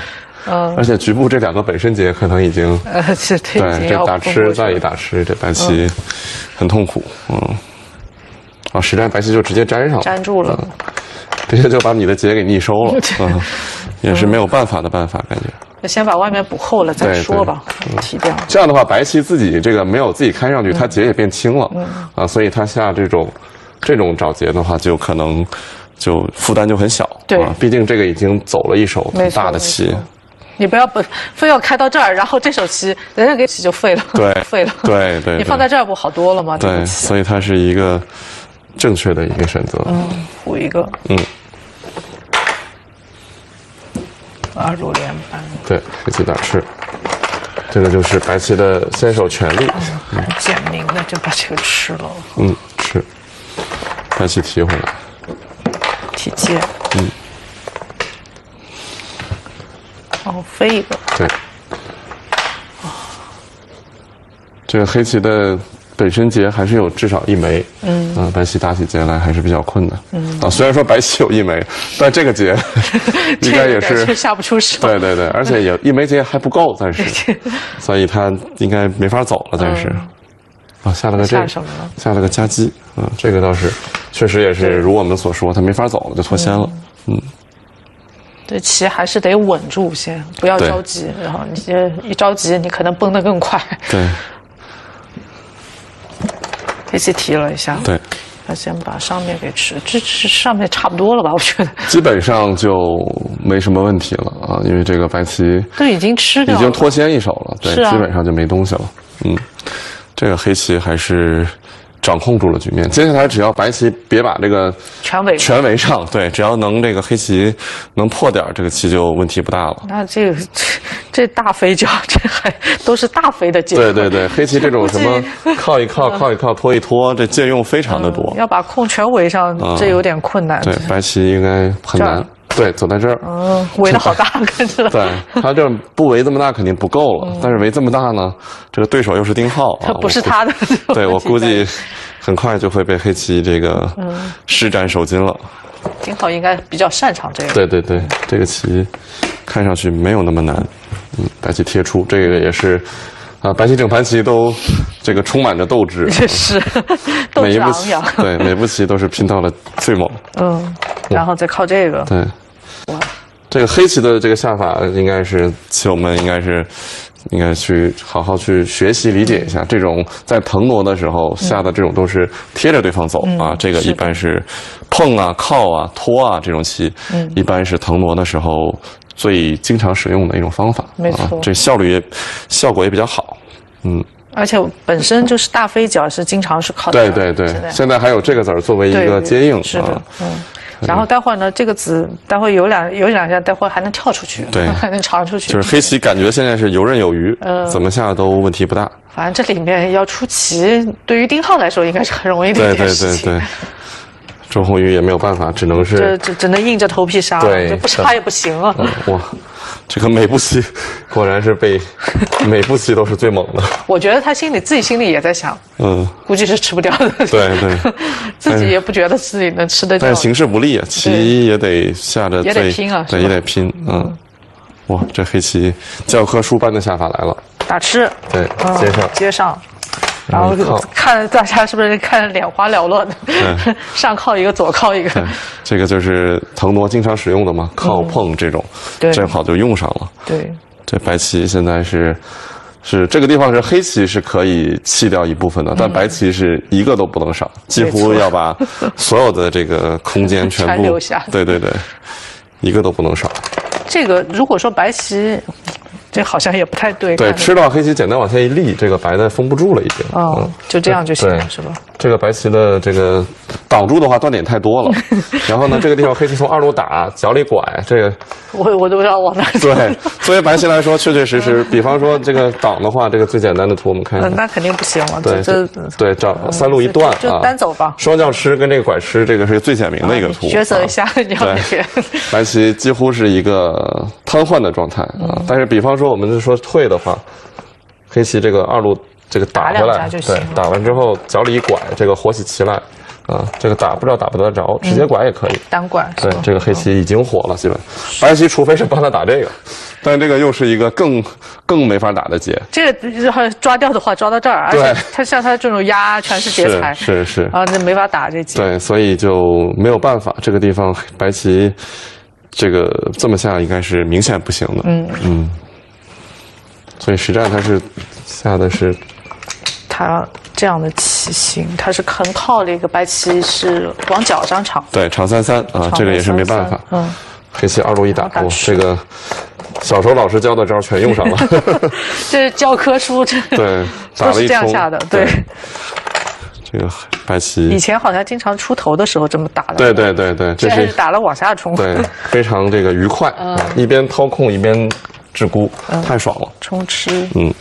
Speaker 2: 嗯，而且局部这两个本身劫可能已经，
Speaker 1: 呃，是
Speaker 2: 对，这打吃再一打吃，这白棋很痛苦，嗯，啊，实战白棋就直接粘上了，
Speaker 1: 粘住了，
Speaker 2: 直接就把你的劫给逆收了，嗯。也是没有办法的办法，感觉。
Speaker 1: 那先把外面补厚了再说吧，提掉。
Speaker 2: 这样的话，白棋自己这个没有自己开上去，它劫也变轻了，啊，所以他下这种这种找劫的话，就可能就负担就很小。
Speaker 1: 对，
Speaker 2: 毕竟这个已经走了一手大的棋。
Speaker 1: 你不要不非要开到这儿，然后这手棋人家给棋就废了，
Speaker 2: 对
Speaker 1: 废了。
Speaker 2: 对对
Speaker 1: 你放在这儿不好多了吗？
Speaker 2: 对，所以它是一个正确的一个选择。
Speaker 1: 嗯，补一个
Speaker 2: 嗯，
Speaker 1: 二路连扳，
Speaker 2: 对，黑棋打吃，这个就是白棋的先手权利。
Speaker 1: 很简明的就把这个吃了，
Speaker 2: 嗯，吃，白棋提回来。
Speaker 1: 提接。
Speaker 2: 嗯。
Speaker 1: 哦，飞一个，
Speaker 2: 对，这个黑棋的本身劫还是有至少一枚，嗯，啊，白棋打起劫来还是比较困难，嗯，啊，虽然说白棋有一枚，但这个劫 应该也
Speaker 1: 这个
Speaker 2: 是
Speaker 1: 下不出手。
Speaker 2: 对对对，而且也一枚劫还不够，暂时，所以他应该没法走了，暂时。啊，下了个这个，
Speaker 1: 下了
Speaker 2: 下了个夹击，啊，这个倒是，确实也是如我们所说，他没法走了，就脱先了，嗯，
Speaker 1: 这棋还是得稳住先，不要着急。然后你这一着急，你可能崩得更快。
Speaker 2: 对
Speaker 1: 黑棋提了一下，
Speaker 2: 对，
Speaker 1: 他先把上面给吃，这这上面差不多了吧？我觉得
Speaker 2: 基本上就没什么问题了啊，因为这个白棋
Speaker 1: 都已经吃掉了，
Speaker 2: 已经脱先一手了，对，
Speaker 1: 啊
Speaker 2: 基本上就没东西了。嗯，这个黑棋还是掌控住了局面。接下来只要白棋别把这个
Speaker 1: 全围。
Speaker 2: 全围上，对，只要能这个黑棋能破点，这个棋就问题不大了。
Speaker 1: 那这个这这大飞角，这还都是大飞的结果。
Speaker 2: 对对对，黑棋这种什么靠一靠、靠一靠、拖一拖，这借用非常的多。
Speaker 1: 要把控全围上，这有点困难。
Speaker 2: 对，白棋应该很难。对，走在这儿。
Speaker 1: 嗯，围的好大，看着。
Speaker 2: 对他这不围这么大肯定不够了，但是围这么大呢，这个对手又是丁浩啊，
Speaker 1: 这不是他的
Speaker 2: 对我估计 很快就会被黑棋这个施展手筋了。
Speaker 1: 丁浩应该比较擅长这个。
Speaker 2: 对对对，这个棋看上去没有那么难。嗯，白棋贴出，这个也是啊，白棋整盘棋都这个充满着斗志，
Speaker 1: 这是斗
Speaker 2: 每一步棋
Speaker 1: 志昂扬。
Speaker 2: 对每步棋都是拼到了最猛。
Speaker 1: 嗯，然后再靠这个。
Speaker 2: 对，这个黑棋的这个下法，应该是棋友们应该是应该去好好去学习理解一下。这种在腾挪的时候下的这种都是贴着对方走、啊，这个一般是碰啊、靠啊、拖啊这种棋，一般是腾挪的时候最经常使用的一种方法。
Speaker 1: 没错
Speaker 2: 啊，这效率也效果也比较好。嗯，
Speaker 1: 而且本身就是大飞脚是经常是靠这
Speaker 2: 对对对
Speaker 1: 现在，
Speaker 2: 还有这个子儿作为一个接应
Speaker 1: 是的
Speaker 2: 啊，，
Speaker 1: 嗯。然后待会儿呢，这个子待会儿有两有两下，待会儿还能跳出去，
Speaker 2: 对
Speaker 1: 还能长出去。
Speaker 2: 就是黑棋感觉现在是游刃有余，
Speaker 1: 嗯
Speaker 2: 怎么下都问题不大。
Speaker 1: 反正这里面要出棋，对于丁浩来说应该是很容易的
Speaker 2: 对
Speaker 1: 一件事情。
Speaker 2: 对对 对，周鸿祎也没有办法，只能是
Speaker 1: 这只能硬着头皮杀，
Speaker 2: 对
Speaker 1: 这不杀也不行啊。
Speaker 2: 这个每步棋果然是被 每步棋都是最猛的。
Speaker 1: 我觉得他心里自己心里也在想，
Speaker 2: 嗯，
Speaker 1: 估计是吃不掉的。
Speaker 2: 对对，
Speaker 1: 自己也不觉得自己能吃得掉
Speaker 2: 但是。形势不利啊，棋也得下着
Speaker 1: 也得拼啊
Speaker 2: 对，也得拼。嗯，哇，这黑棋教科书般的下法来了。
Speaker 1: 打吃，
Speaker 2: 对，
Speaker 1: 嗯
Speaker 2: 接上
Speaker 1: 接上，然后看大家是不是看得眼花缭乱的，上靠一个，左靠一个。
Speaker 2: 对，，这个就是腾挪经常使用的嘛，靠碰这种，正好就用上了。
Speaker 1: 对，
Speaker 2: 这白棋现在是是这个地方是黑棋是可以弃掉一部分的，但白棋是一个都不能少，几乎要把 所有的这个空间全部
Speaker 1: 全留下。
Speaker 2: 对对对，一个都不能少。
Speaker 1: 这个如果说白棋，这好像也不太对。
Speaker 2: 对，吃到黑棋简单往下一立，这个白的封不住了已经。
Speaker 1: 哦
Speaker 2: 嗯，
Speaker 1: 就这样就行了，是吧？
Speaker 2: 这个白棋的这个挡住的话，断点太多了。然后呢，这个地方黑棋从二路打，脚里拐，这个
Speaker 1: 我我都不知道往哪。
Speaker 2: 对，作为白棋来说，确确实实，比方说这个挡的话，这个最简单的图我们看一
Speaker 1: 嗯，
Speaker 2: 下。
Speaker 1: 那肯定不行了。
Speaker 2: 对，
Speaker 1: 这
Speaker 2: 这对找三路一断
Speaker 1: 就
Speaker 2: 啊，
Speaker 1: 单走吧。
Speaker 2: 双将吃跟这个拐吃，这个是最简明的一个图。
Speaker 1: 抉择一下
Speaker 2: 啊，
Speaker 1: 你要哪
Speaker 2: 对
Speaker 1: 个？
Speaker 2: 白棋几乎是一个瘫痪的状态
Speaker 1: 嗯
Speaker 2: 啊。但是，比方说我们是说退的话，黑棋这个二路这个打回来，对打完之后脚里一拐，这个活起棋来啊，这个打不知道打不得着，直接拐也可以。
Speaker 1: 单拐，
Speaker 2: 对这个黑棋已经活了，基本白棋除非是帮他打这个，但这个又是一个更更没法打的劫。
Speaker 1: 这个抓掉的话抓到这儿，而且
Speaker 2: 对
Speaker 1: 他像他这种压全是劫财，
Speaker 2: 是是是，
Speaker 1: 啊，这没法打这劫。
Speaker 2: 对，所以就没有办法，这个地方白棋这个这么下应该是明显不行的。
Speaker 1: 嗯
Speaker 2: 嗯，所以实战他是下的是
Speaker 1: 他这样的棋形，他是横靠了一个白棋是往角上长，
Speaker 2: 对长三三啊，这个也是没办法。
Speaker 1: 嗯，
Speaker 2: 黑棋二路一打，哦这个小时候老师教的招全用上了。
Speaker 1: 这是教科书，这
Speaker 2: 对，打了一冲
Speaker 1: 这样下的，对。
Speaker 2: 这个白棋以，
Speaker 1: 前好像经常出头的时候这么打的，
Speaker 2: 对对对对，这是
Speaker 1: 打了往下冲，
Speaker 2: 对非常这个愉快啊，一边掏空一边陟孤，太爽了。
Speaker 1: 冲吃，
Speaker 2: 嗯，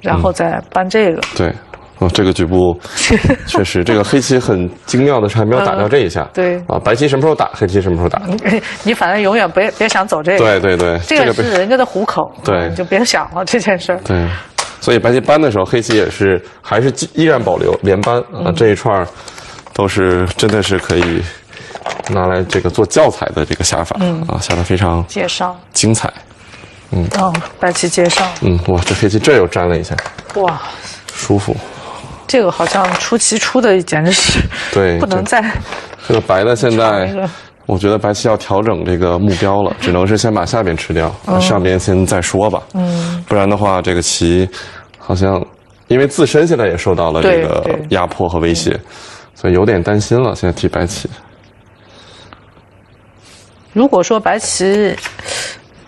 Speaker 1: 然后再搬这个，
Speaker 2: 对。哦，这个局部 确实，这个黑棋很精妙的是还没有打掉这一下。
Speaker 1: 对。
Speaker 2: 啊，白棋什么时候打，黑棋什么时候打。
Speaker 1: 你反正永远别别想走这个，
Speaker 2: 对对对，
Speaker 1: 这个
Speaker 2: 被
Speaker 1: 是人家的虎口，
Speaker 2: 对。
Speaker 1: 你就别想了 这件事儿。
Speaker 2: 对，所以白棋搬的时候，黑棋也是还是继依然保留连搬啊，这一串儿都是真的是可以拿来这个做教材的这个下法、啊，下的非常
Speaker 1: 介绍，
Speaker 2: 精彩。嗯。
Speaker 1: 哦，白棋接上，
Speaker 2: 嗯，哇，这黑棋这又粘了一下，
Speaker 1: 哇，
Speaker 2: 舒服。
Speaker 1: 这个好像出棋出的简直是
Speaker 2: 对，
Speaker 1: 不能再
Speaker 2: 这个白的现在我觉得白棋要调整这个目标了，只能是先把下边吃掉，上边先再说吧。嗯，不然的话，这个棋好像因为自身现在也受到了这个压迫和威胁，所以有点担心了。现在提白棋，
Speaker 1: 如果说白棋，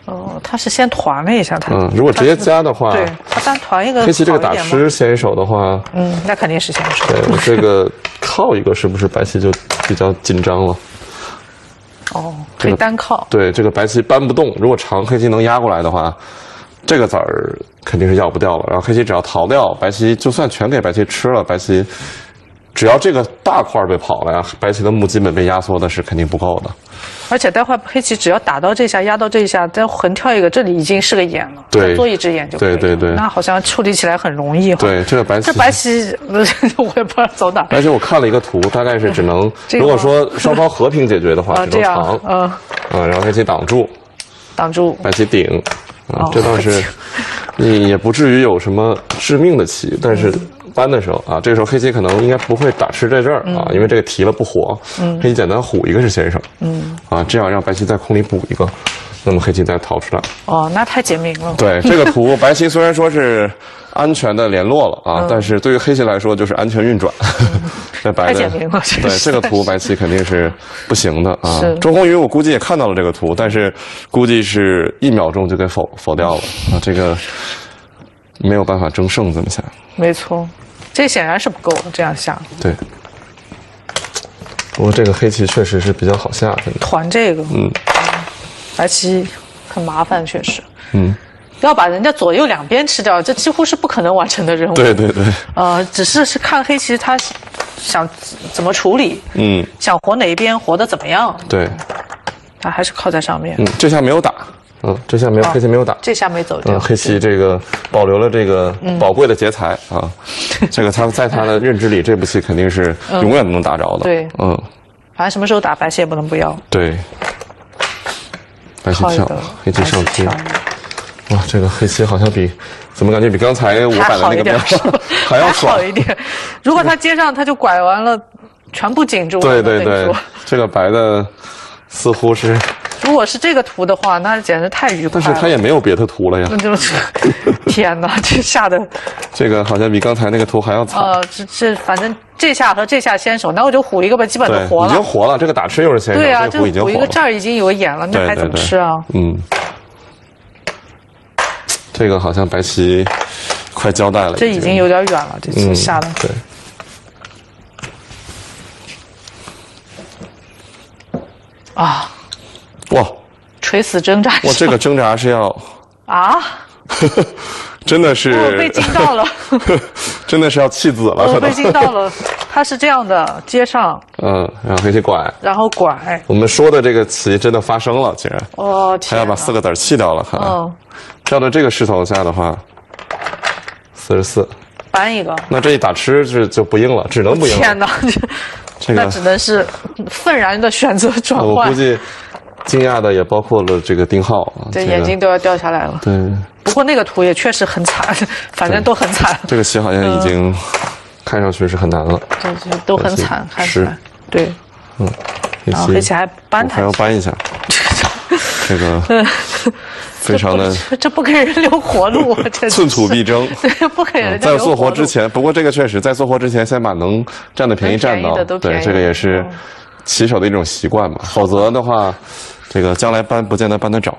Speaker 1: 哦，他是先团了一下，他
Speaker 2: 嗯，如果直接加的话，
Speaker 1: 对他单团一个
Speaker 2: 黑棋这个打吃先手的话，
Speaker 1: 嗯，那肯定是先手。
Speaker 2: 对我这个靠一个是不是白棋就比较紧张了？
Speaker 1: 哦，可以单靠。
Speaker 2: 对，这个白棋搬不动，如果长黑棋能压过来的话，这个子儿肯定是要不掉了。然后黑棋只要逃掉，白棋就算全给白棋吃了，白棋只要这个大块儿被跑了呀，白棋的木基本被压缩的是肯定不够的。
Speaker 1: 而且待会儿黑棋只要打到这下，压到这一下，再横跳一个，这里已经是个眼了，
Speaker 2: 对
Speaker 1: 再做一只眼就可以了。
Speaker 2: 对对对。
Speaker 1: 那好像处理起来很容易哈。
Speaker 2: 对，这个白棋
Speaker 1: 这白棋 我也不知道走哪。
Speaker 2: 而且我看了一个图，大概是只能，
Speaker 1: 这个
Speaker 2: 如果说双方和平解决的话，
Speaker 1: 啊，
Speaker 2: 只
Speaker 1: 这样
Speaker 2: 能长，，
Speaker 1: 嗯，
Speaker 2: 啊，然后黑棋挡住，
Speaker 1: 挡住。
Speaker 2: 白棋顶，啊
Speaker 1: 哦，
Speaker 2: 这倒是，你也不至于有什么致命的棋，但是搬的时候啊，这个时候黑棋可能应该不会打吃在这儿啊，因为这个提了不活，黑棋简单虎一个是先手，嗯，啊，这样让白棋在空里补一个，那么黑棋再逃出来。
Speaker 1: 哦，那太简明了。
Speaker 2: 对这个图，白棋虽然说是安全的联络了
Speaker 1: 嗯
Speaker 2: 啊，但是对于黑棋来说就是安全运转。这白的
Speaker 1: 太简明了
Speaker 2: 对这个图，白棋肯定是不行的啊。周鸿宇我估计也看到了这个图，但是估计是一秒钟就给否否掉了啊，这个没有办法争胜这么下。
Speaker 1: 没错，这显然是不够，这样下
Speaker 2: 对，不过这个黑棋确实是比较好下，真的。
Speaker 1: 团这个，
Speaker 2: 嗯
Speaker 1: 白棋很麻烦，确实。
Speaker 2: 嗯，
Speaker 1: 要把人家左右两边吃掉，这几乎是不可能完成的任务。
Speaker 2: 对对对，
Speaker 1: 呃，只是是看黑棋他想怎么处理，
Speaker 2: 嗯
Speaker 1: 想活哪一边，活得怎么样，
Speaker 2: 对，
Speaker 1: 他还是靠在上面。
Speaker 2: 嗯，这下没有打，嗯，这下没有黑棋没有打。
Speaker 1: 这下没走掉
Speaker 2: 嗯，，黑棋这个保留了这个宝贵的劫财啊，这个他在他的认知里，这部棋肯定是永远都能打着的。
Speaker 1: 对
Speaker 2: 嗯，
Speaker 1: 反正什么时候打白棋也不能不要。
Speaker 2: 对。白棋跳黑棋上贴
Speaker 1: 白棋，
Speaker 2: 哇，这个黑棋好像比怎么感觉比刚才我摆的那个
Speaker 1: 好一点
Speaker 2: 标，还要
Speaker 1: 还
Speaker 2: 爽
Speaker 1: 好。一点。如果他接上，他就拐完了，全部紧住了。
Speaker 2: 对对对这个白的似乎是，
Speaker 1: 如果是这个图的话，那简直太愉快了但。
Speaker 2: 是他也没有别的图了呀
Speaker 1: 那。就是，天哪，这下的，
Speaker 2: 这个好像比刚才那个图还要惨。
Speaker 1: 呃，这这反正这下和这下先手，那我就虎一个吧，基本都，活了
Speaker 2: 已经。活了。这个打吃又是先手，
Speaker 1: 对啊，这
Speaker 2: 这个虎已经
Speaker 1: 虎一。个这儿已经有眼了，那还怎么
Speaker 2: 对对对
Speaker 1: 吃啊？
Speaker 2: 嗯，这个好像白棋快交代了，
Speaker 1: 这已经有点远了，这次
Speaker 2: 嗯
Speaker 1: 下的。
Speaker 2: 对。
Speaker 1: 啊，
Speaker 2: 哇
Speaker 1: 垂死挣扎。
Speaker 2: 哇，这个挣扎是要，
Speaker 1: 啊，
Speaker 2: 真的是
Speaker 1: 我被惊到了，
Speaker 2: 真的是要弃子了，
Speaker 1: 我被。惊到了。他是这样的，接上，
Speaker 2: 嗯，然后黑棋拐，
Speaker 1: 然后拐。
Speaker 2: 我们说的这个棋真的发生了，竟然
Speaker 1: 哦，
Speaker 2: 还
Speaker 1: 天哪！
Speaker 2: 要把四个子儿弃掉了，看来。
Speaker 1: 嗯，
Speaker 2: 照着这个势头下的话，四十四，
Speaker 1: 搬一个。
Speaker 2: 那这一打吃是就不硬了，只能不硬了。
Speaker 1: 天哪，
Speaker 2: 这个
Speaker 1: 那只能是愤然的选择转换
Speaker 2: 我估。计惊讶的也包括了这个丁浩啊，
Speaker 1: 这
Speaker 2: 这个
Speaker 1: 眼睛都要掉下来了。
Speaker 2: 对。
Speaker 1: 不过那个图也确实很惨，反正都很惨，
Speaker 2: 这个棋好像已经看上去是很难了，
Speaker 1: 这这都很惨，看起来。对，
Speaker 2: 嗯
Speaker 1: 然后黑棋还搬它
Speaker 2: 还要，搬一下，这个非常的
Speaker 1: 这这不给人留活路，这
Speaker 2: 寸土必争。
Speaker 1: 对，不给人
Speaker 2: 在做活之前，不过这个确实在做活之前，先把能占的便宜占到。对，这个也是
Speaker 1: 嗯。
Speaker 2: 棋手的一种习惯嘛，否则的话，这个将来搬不见得搬得着。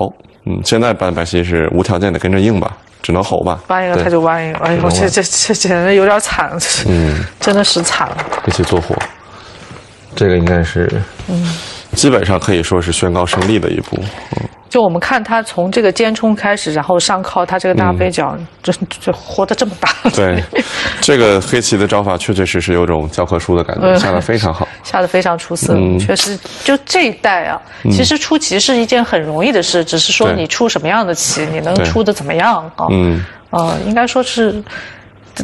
Speaker 2: 嗯，现在搬白棋是无条件的跟着硬吧，只能吼吧。
Speaker 1: 搬一个他就弯一个，哎呦，这这这简直有点惨，
Speaker 2: 嗯，
Speaker 1: 真的是惨了。
Speaker 2: 一起做活，这个应该是，嗯，基本上可以说是宣告胜利的一步。嗯，
Speaker 1: 就我们看他从这个尖冲开始，然后上靠，他这个大飞脚，这这活得这么大。
Speaker 2: 嗯对，这个黑棋的招法确确实实有种教科书的感觉，下得非常好。
Speaker 1: 下得非常出色，
Speaker 2: 嗯
Speaker 1: 确实，就这一代啊，其实出棋是一件很容易的事，只是说你出什么样的棋，你能出的怎么样啊？
Speaker 2: 嗯，
Speaker 1: 呃，应该说是，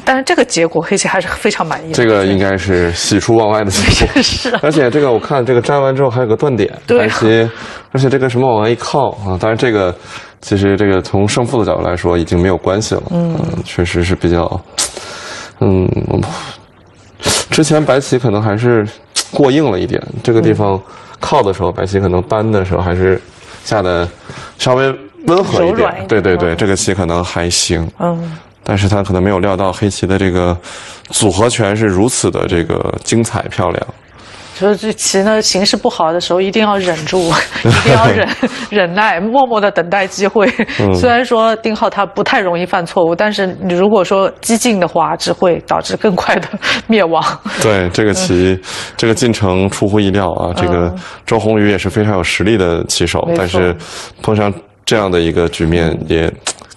Speaker 1: 但是这个结果黑棋还是非常满意的。
Speaker 2: 这个应该是喜出望外的结果。
Speaker 1: 是啊。
Speaker 2: 而且这个我看这个粘完之后还有个断点，
Speaker 1: 对
Speaker 2: 白棋，而且这个什么往外一靠啊，当然这个其实这个从胜负的角度来说已经没有关系了，嗯，确实是比较，嗯，之前白棋可能还是过硬了一点，这个地方靠的时候，白棋可能搬的时候还是下的稍微温和一
Speaker 1: 点，
Speaker 2: 对对对，
Speaker 1: 嗯。
Speaker 2: 这个棋可能还行，
Speaker 1: 嗯，
Speaker 2: 但是他可能没有料到黑棋的这个组合拳是如此的这个精彩漂亮。
Speaker 1: 就是这棋呢形势不好的时候，一定要忍住，一定要忍忍耐，默默的等待机会。
Speaker 2: 嗯
Speaker 1: 虽然说丁浩他不太容易犯错误，但是你如果说激进的话，只会导致更快的灭亡。
Speaker 2: 对这个棋，这个进程出乎意料啊！这个周鸿宇也是非常有实力的棋手但是碰上这样的一个局面，也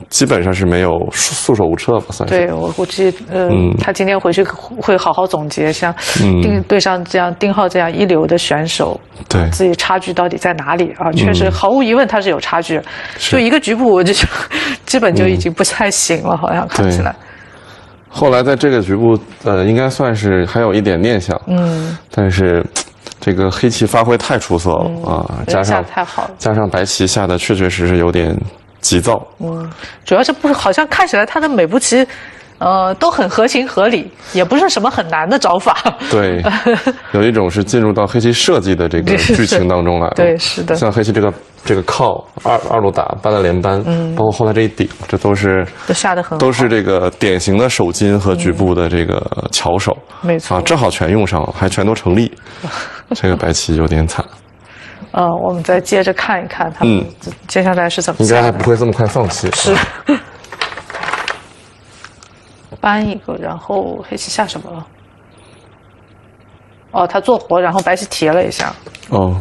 Speaker 2: 基本上是没有束手无策吧，算是。
Speaker 1: 对我估计，呃，
Speaker 2: 嗯。
Speaker 1: 他今天回去会好好总结，像丁对上这样丁浩这样一流的选手，
Speaker 2: 对。
Speaker 1: 自己差距到底在哪里啊？确实，毫无疑问他是有差距，
Speaker 2: 嗯
Speaker 1: 就一个局部，我就 基本就已经不太行了，好像看起来。
Speaker 2: 后来在这个局部，呃，应该算是还有一点念想，
Speaker 1: 嗯，
Speaker 2: 但是这个黑棋发挥太出色了、啊，加上
Speaker 1: 太好了。
Speaker 2: 加上白棋下的确确实实有点急躁，
Speaker 1: 主要是不是好像看起来他的每步棋，呃，都很合情合理，也不是什么很难的找法。
Speaker 2: 对，有一种是进入到黑棋设计的这个剧情当中来了。
Speaker 1: 对是的
Speaker 2: 像黑棋这个这个靠二二路打扳了连扳，
Speaker 1: 嗯
Speaker 2: 包括后来这一顶，这都是
Speaker 1: 都下的很好
Speaker 2: 都是这个典型的手筋和局部的这个巧手。
Speaker 1: 没错
Speaker 2: 啊，正好全用上了，还全都成立。这个白棋有点惨，
Speaker 1: 嗯，我们再接着看一看他们
Speaker 2: 嗯
Speaker 1: 接下来是怎么
Speaker 2: 应该还。不会这么快放弃。
Speaker 1: 是。搬一个，然后黑棋下什么了？哦，他做活，然后白棋提了一下，
Speaker 2: 哦，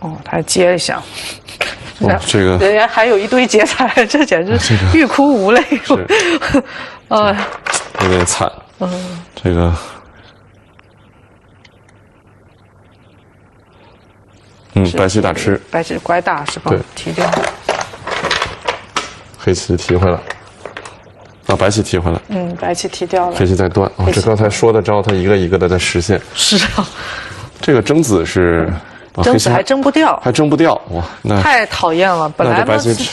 Speaker 1: 哦，他还接一下，
Speaker 2: 哦这个。
Speaker 1: 人家还有一堆劫财，这简直是欲哭无泪。呃，
Speaker 2: 有点惨。
Speaker 1: 嗯。
Speaker 2: 这个，嗯，白棋打吃，
Speaker 1: 白棋乖大是吧？
Speaker 2: 对？
Speaker 1: 提掉，
Speaker 2: 黑棋提回来，啊，白棋提回来，
Speaker 1: 嗯，白棋提掉了
Speaker 2: 黑。棋在断。哦，这刚才说的招，它一个一个的在实现。
Speaker 1: 是啊，
Speaker 2: 这个争子是，
Speaker 1: 争子还争不掉，
Speaker 2: 还争不掉哇！那
Speaker 1: 太讨厌了。本来
Speaker 2: 这白棋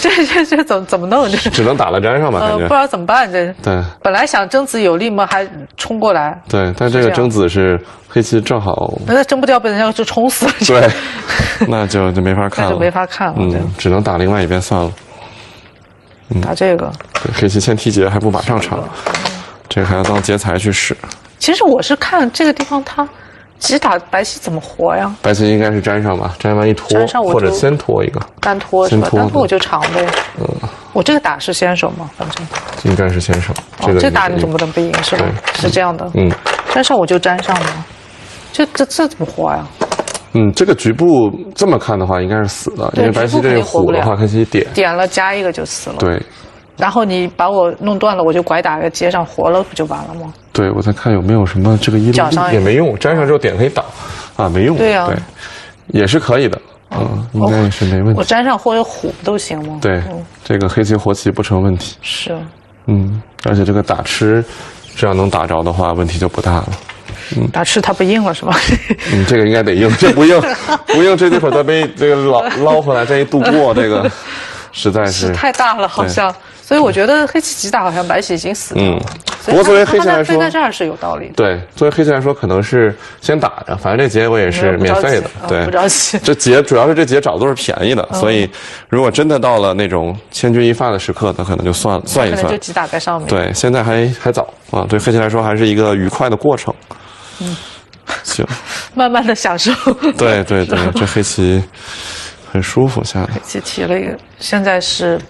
Speaker 1: 这这这怎么怎么弄？这
Speaker 2: 只能打了粘上吧，
Speaker 1: 呃，
Speaker 2: 感觉。
Speaker 1: 不知道怎么办。这
Speaker 2: 对
Speaker 1: 本来想争子有利嘛，还冲过来，
Speaker 2: 对，但这个争子是黑棋正好，
Speaker 1: 那争不掉，被人家就冲死了。
Speaker 2: 对，那就就 没法看了，
Speaker 1: 那就没法看了。
Speaker 2: 嗯，只能打另外一边算了。
Speaker 1: 这打这个，
Speaker 2: 对，黑棋先提劫还不马上长，这个还要当劫财去使。
Speaker 1: 其实我是看这个地方，他击打白棋怎么活呀？
Speaker 2: 白棋应该是粘上吧，粘完一拖
Speaker 1: 粘上，我
Speaker 2: 或者先拖一个，
Speaker 1: 单拖是吧？单拖我就长呗。嗯我这个打是先手吗，反正。
Speaker 2: 应该是先手。
Speaker 1: 这，
Speaker 2: 个
Speaker 1: 这打你
Speaker 2: 就
Speaker 1: 总不能不赢是吧？是这样的。
Speaker 2: 嗯
Speaker 1: 粘上我就粘上嘛。这这这怎么活呀？
Speaker 2: 嗯，这个局部这么看的话，应该是死的，因为白棋这
Speaker 1: 定活不了
Speaker 2: 虎的话，黑棋点，
Speaker 1: 点了加一个就死了。。
Speaker 2: 对
Speaker 1: 然后你把我弄断了，我就拐打个街上，活了不就完了吗？
Speaker 2: 对，我再看有没有什么这个一路
Speaker 1: 脚上
Speaker 2: 也没用，粘上之后点可以挡，啊，没用，
Speaker 1: 对呀
Speaker 2: 也是可以的，嗯，应该也是没问题。
Speaker 1: 我粘上或者虎都行吗？
Speaker 2: 对
Speaker 1: 嗯，
Speaker 2: 这个黑棋活棋不成问题，
Speaker 1: 是。
Speaker 2: 嗯，而且这个打吃，只要能打着的话，问题就不大了。
Speaker 1: 打吃它不硬了是吧？
Speaker 2: 嗯，这个应该得硬，这不硬，不硬，这一会儿再被这个捞捞回来，这一度过，这个 实在是
Speaker 1: 是太大了，好像所以我觉得黑棋急打好像白棋已经死掉了。
Speaker 2: 嗯过作为黑棋来说
Speaker 1: 他飞在这儿是有道理的。
Speaker 2: 对，作为黑棋来说，可能是先打着，反正这劫我也是免费的，
Speaker 1: 啊
Speaker 2: 对，
Speaker 1: 不着急
Speaker 2: 这劫主要是这劫找的都是便宜的，所以如果真的到了那种千钧一发的时刻，那可能就算了，算一算
Speaker 1: 可能就。急打在上面。
Speaker 2: 对，现在还还早啊，对黑棋来说还是一个愉快的过程。嗯，行，
Speaker 1: 慢慢的享受。
Speaker 2: 对对对，这黑棋很舒服下来。
Speaker 1: 棋提了一个，现在是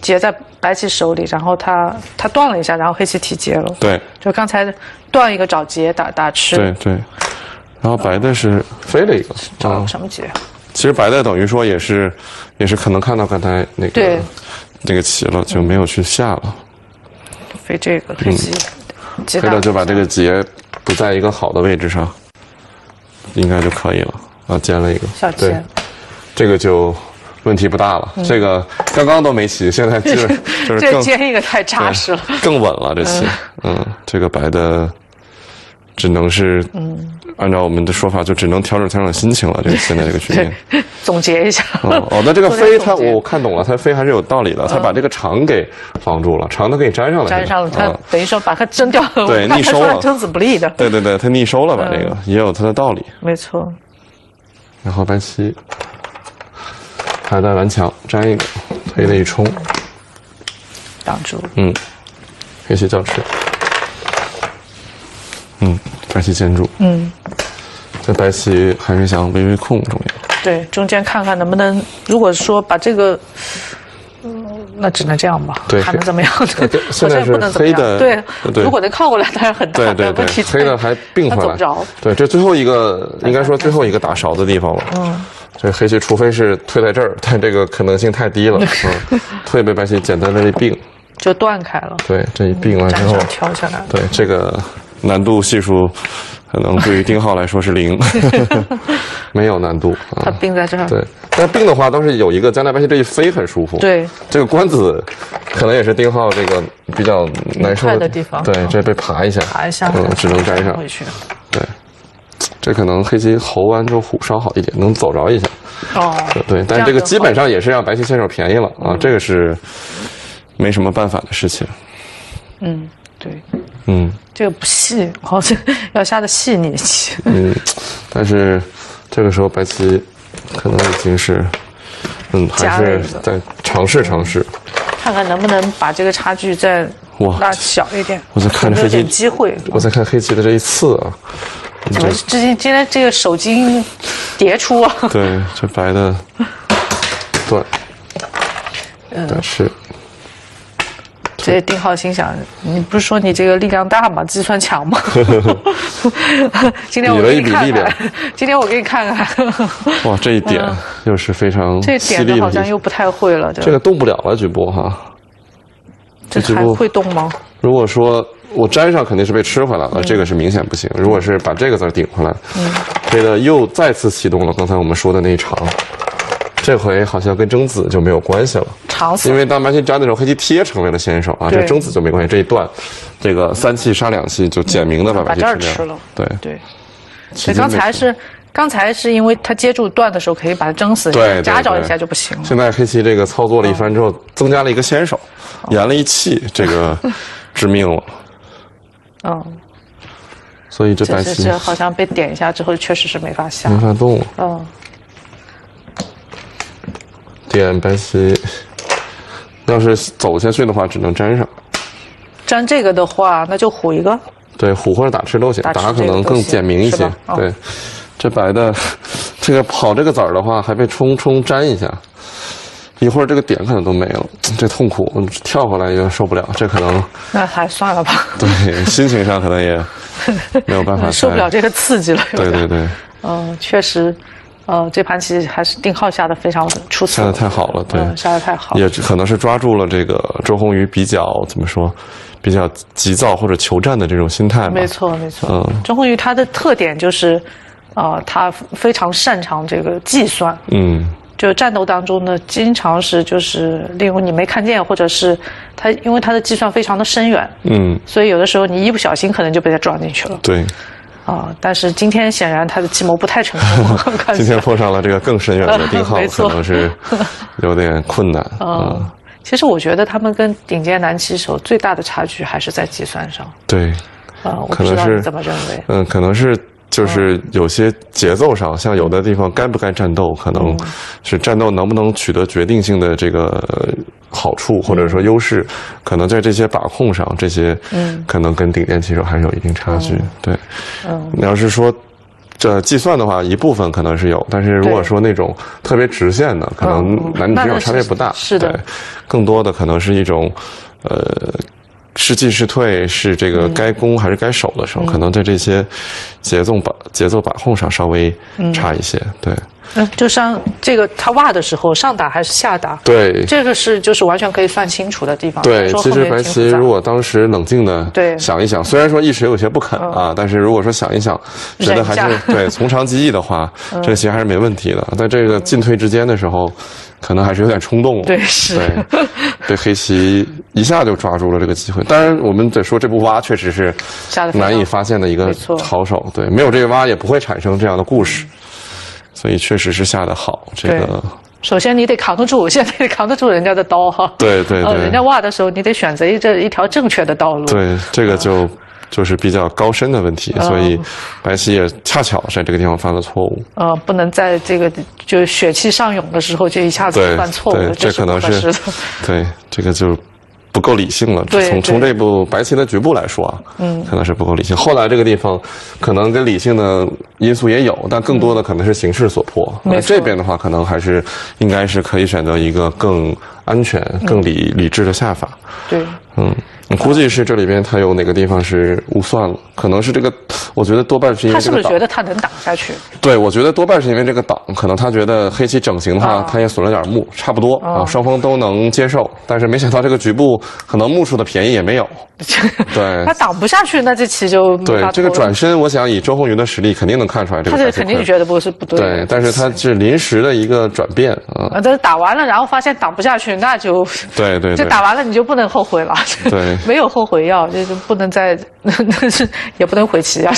Speaker 1: 劫在白棋手里，然后他他断了一下，然后黑棋提劫了。
Speaker 2: 对
Speaker 1: 就刚才断一个找劫打打吃，
Speaker 2: 对对，然后白的是飞了一个
Speaker 1: 找
Speaker 2: 啊，
Speaker 1: 什么劫？
Speaker 2: 其实白的等于说也是也是可能看到刚才那个
Speaker 1: 对
Speaker 2: 那个棋了，就没有去下了。
Speaker 1: 飞这个黑棋，劫打
Speaker 2: 黑的就把这个结不在一个好的位置上，应该就可以了。啊，尖了一个。对。这个就问题不大了。这个刚刚都没齐，现在 就是就是
Speaker 1: 这
Speaker 2: 更
Speaker 1: 尖一个太扎实了。
Speaker 2: 更稳了这棋。嗯，这个白的只能是嗯，按照我们的说法，就只能调整调整心情了。这个现在这个局面。
Speaker 1: 总结一下。
Speaker 2: 哦哦，那这个 飞它
Speaker 1: 总结
Speaker 2: 我看懂了，它飞还是有道理的。它把这个长给防住了，长的给粘上了，
Speaker 1: 粘上了，他
Speaker 2: 啊
Speaker 1: 等于说把它蒸掉了。
Speaker 2: 对逆收了
Speaker 1: 说它争子不利的。
Speaker 2: 对对对，它逆收了吧？这个
Speaker 1: 嗯
Speaker 2: 也有它的道理。
Speaker 1: 没错，
Speaker 2: 然后白棋还在顽强粘一个，推了一冲，
Speaker 1: 挡住。
Speaker 2: 嗯，黑棋叫吃，嗯，白棋建住，
Speaker 1: 嗯，
Speaker 2: 这白棋还是想微微控重要。
Speaker 1: 对，中间看看能不能，如果说把这个。嗯那只能这样吧，
Speaker 2: 对
Speaker 1: 还能怎么样
Speaker 2: 对
Speaker 1: 像不能怎么样。
Speaker 2: 黑的
Speaker 1: 对
Speaker 2: 对
Speaker 1: 如果能靠过来，当然很大。
Speaker 2: 对对对黑的还并回来
Speaker 1: 着。
Speaker 2: 对，这最后一个应该说最后一个打勺的地方了。嗯，这黑棋除非是退在这儿，但这个可能性太低了。嗯，退被白棋简单的一并，
Speaker 1: 就断开了，
Speaker 2: 对，这一并完之后
Speaker 1: 粘上，挑下来。
Speaker 2: 对这个难度系数，可能对于丁浩来说是零，没有难度
Speaker 1: 它
Speaker 2: 啊。
Speaker 1: 并在这儿。
Speaker 2: 对，但病的话倒是有一个将来白棋这一飞很舒服。，
Speaker 1: 对
Speaker 2: 这个官子可能也是丁浩这个比较难受
Speaker 1: 的地方
Speaker 2: 对，这被爬一下，
Speaker 1: 爬一下，
Speaker 2: 嗯，只能粘上。
Speaker 1: 回去。
Speaker 2: 对，这可能黑棋猴完之后虎稍好一点，能走着一下。
Speaker 1: 哦，
Speaker 2: 对，但这个基本上也是让白棋先手便宜了啊，这个是没什么办法的事情。
Speaker 1: 嗯，对，
Speaker 2: 嗯
Speaker 1: 这个不细，好像 要下的细腻一些。
Speaker 2: 嗯，但是这个时候白棋可能已经是，嗯，还是
Speaker 1: 加了一个
Speaker 2: 在尝试尝试。
Speaker 1: 看看能不能把这个差距再
Speaker 2: 哇
Speaker 1: 拉小一点。
Speaker 2: 我在看
Speaker 1: 有没有
Speaker 2: 黑棋
Speaker 1: 点机会。
Speaker 2: 我在看黑棋的这一次啊，
Speaker 1: 怎么最近今天这个手筋叠出啊？
Speaker 2: 对，这白的断，
Speaker 1: 嗯
Speaker 2: 但是
Speaker 1: 这 丁浩心想，你不是说你这个力量大吗？计算强吗？今天我给你看看，今天我给你看看，
Speaker 2: 哇，这一点又是非常
Speaker 1: 嗯这点子好像又不太会了。
Speaker 2: 这个动不了了，局部哈。
Speaker 1: 这还会动吗？
Speaker 2: 如果说我粘上肯定是被吃回来
Speaker 1: 嗯
Speaker 2: 了，这个是明显不行。如果是把这个字顶回来，这个又再次启动了刚才我们说的那一场，这回好像跟争子就没有关系了，因为当白棋粘的时候，黑棋贴成为了先手啊，
Speaker 1: 对
Speaker 2: 这争子就没关系。这一段，这个三气杀两气就简明的把白棋
Speaker 1: 把这儿
Speaker 2: 吃
Speaker 1: 吃了。
Speaker 2: 对，
Speaker 1: 对，所以刚才是刚才是因为他接住断的时候可以把它蒸死，夹着一下就不行了。
Speaker 2: 现在黑棋这个操作了一番之后，增加了一个先手，延了一气，这个致命了。
Speaker 1: 嗯，
Speaker 2: 所以这白棋
Speaker 1: 好像被点一下之后，确实是没法下
Speaker 2: 没。法动了。
Speaker 1: 嗯，
Speaker 2: 点白棋，要是走下去的话，只能粘上。
Speaker 1: 粘这个的话，那就虎一个。
Speaker 2: 对，虎或者打吃都行，
Speaker 1: 打
Speaker 2: 打可能更简明一些对，这白的，这个跑这个子儿的话，还被冲冲粘一下，一会儿这个点可能都没了，这痛苦，跳回来也受不了。这可能
Speaker 1: 那还算了吧，
Speaker 2: 对心情上可能也没有办法
Speaker 1: 受不了这个刺激了。
Speaker 2: 对对对，
Speaker 1: 嗯，确实，呃，这盘棋还是定号下的非常出色，
Speaker 2: 下的太好了，对，
Speaker 1: 嗯，下的太好，
Speaker 2: 也可能是抓住了这个周鸿祎比较怎么说，比较急躁或者求战的这种心态吧。
Speaker 1: 没错没错。
Speaker 2: 嗯
Speaker 1: 周鸿祎他的特点就是，呃，他非常擅长这个计算。
Speaker 2: 嗯，
Speaker 1: 就战斗当中呢，经常是就是例如你没看见，或者是他因为他的计算非常的深远，
Speaker 2: 嗯，
Speaker 1: 所以有的时候你一不小心可能就被他撞进去了
Speaker 2: 对，
Speaker 1: 啊。但是今天显然他的计谋不太成功，
Speaker 2: 今天碰上了这个更深远的丁浩
Speaker 1: 没，错
Speaker 2: 可能是 有点困难。嗯，
Speaker 1: 其实我觉得他们跟顶尖男棋手最大的差距还是在计算上。
Speaker 2: 对，
Speaker 1: 啊，我不知道你怎么认为？
Speaker 2: 嗯，可能是就是有些节奏上，像有的地方该不该战斗，可能是战斗能不能取得决定性的这个呃好处或者说优势，可能在这些把控上，这些
Speaker 1: 嗯
Speaker 2: 可能跟顶尖棋手还是有一定差距。对，
Speaker 1: 嗯，
Speaker 2: 你要是说。这计算的话，一部分可能是有，但是如果说那种特别直线的，可能
Speaker 1: 嗯
Speaker 2: 男女棋手差别不大。
Speaker 1: 是的
Speaker 2: 对，更多的可能是一种，呃，是进是退，是这
Speaker 1: 嗯
Speaker 2: 个该攻还是该守的时候，可能在这些节奏把节奏把控上稍微差一些。对
Speaker 1: 嗯，就像这个他挖的时候，上打还是下打？
Speaker 2: 对
Speaker 1: 这个是就是完全可以算清楚的地方。
Speaker 2: 对，其实白棋如果当时冷静的
Speaker 1: 对
Speaker 2: 想一想，虽然说一时有些不肯啊，但是如果说想一想，觉得还是对从长计议的话，这个棋还是没问题的。在这个进退之间的时候，可能还是有点冲动了。
Speaker 1: 对是
Speaker 2: 对，被黑棋一下就抓住了这个机会。当然，我们得说这步挖确实是难以发现的一个好手。对，没有这个挖也不会产生这样的故事，所以确实是下的好。这个
Speaker 1: 首先你得扛得住，现在得扛得住人家的刀哈。呃，
Speaker 2: 对对对
Speaker 1: 人家挖的时候，你得选择一这一条正确的道路。
Speaker 2: 对，这个就就是比较高深的问题，所以白棋也恰巧在这个地方犯了错误。
Speaker 1: 呃，不能在这个就血气上涌的时候就一下子犯错误
Speaker 2: 对，，这可能是。对这个就不够理性了。从从这部白棋的局部来说啊，嗯，可能是不够理性。后来这个地方可能跟理性的因素也有，但更多的可能是形势所迫。那这边的话，可能还是应该是可以选择一个更安全、更理理智的下法。
Speaker 1: 对，
Speaker 2: 嗯，估计是这里边他有哪个地方是误算了，可能是这个，我觉得多半是因为
Speaker 1: 他是不是觉得他能挡下去？
Speaker 2: 对，我觉得多半是因为这个挡，可能他觉得黑棋整形的话，
Speaker 1: 啊
Speaker 2: 他也损了点目，差不多啊，双方都能接受。但是没想到这个局部可能目数的便宜也没有。对
Speaker 1: 他挡不下去，那这棋就没
Speaker 2: 对这个转身，我想以周鸿祎的实力，肯定能看出来这个白棋困
Speaker 1: 这肯定觉得不是不对
Speaker 2: 但是他是临时的一个转变啊。
Speaker 1: 呃，但是打完了，然后发现挡不下去，那就 就
Speaker 2: 对对对
Speaker 1: 打完了你就不能后悔了。
Speaker 2: 对
Speaker 1: 没有后悔药，这就不能再，那是也不能回棋啊。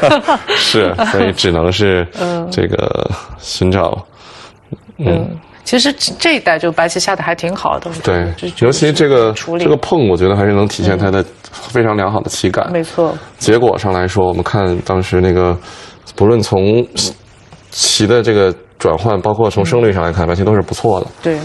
Speaker 2: 是，所以只能是 这个寻找。
Speaker 1: 嗯，其实这这一代就白棋下的还挺好的。
Speaker 2: 对尤其这个这个碰，我觉得还是能体现他的非常良好的棋感。
Speaker 1: 没错，
Speaker 2: 结果上来说，我们看当时那个，不论从棋的这个转换，包括从胜率上来看，白棋都是不错的。
Speaker 1: 对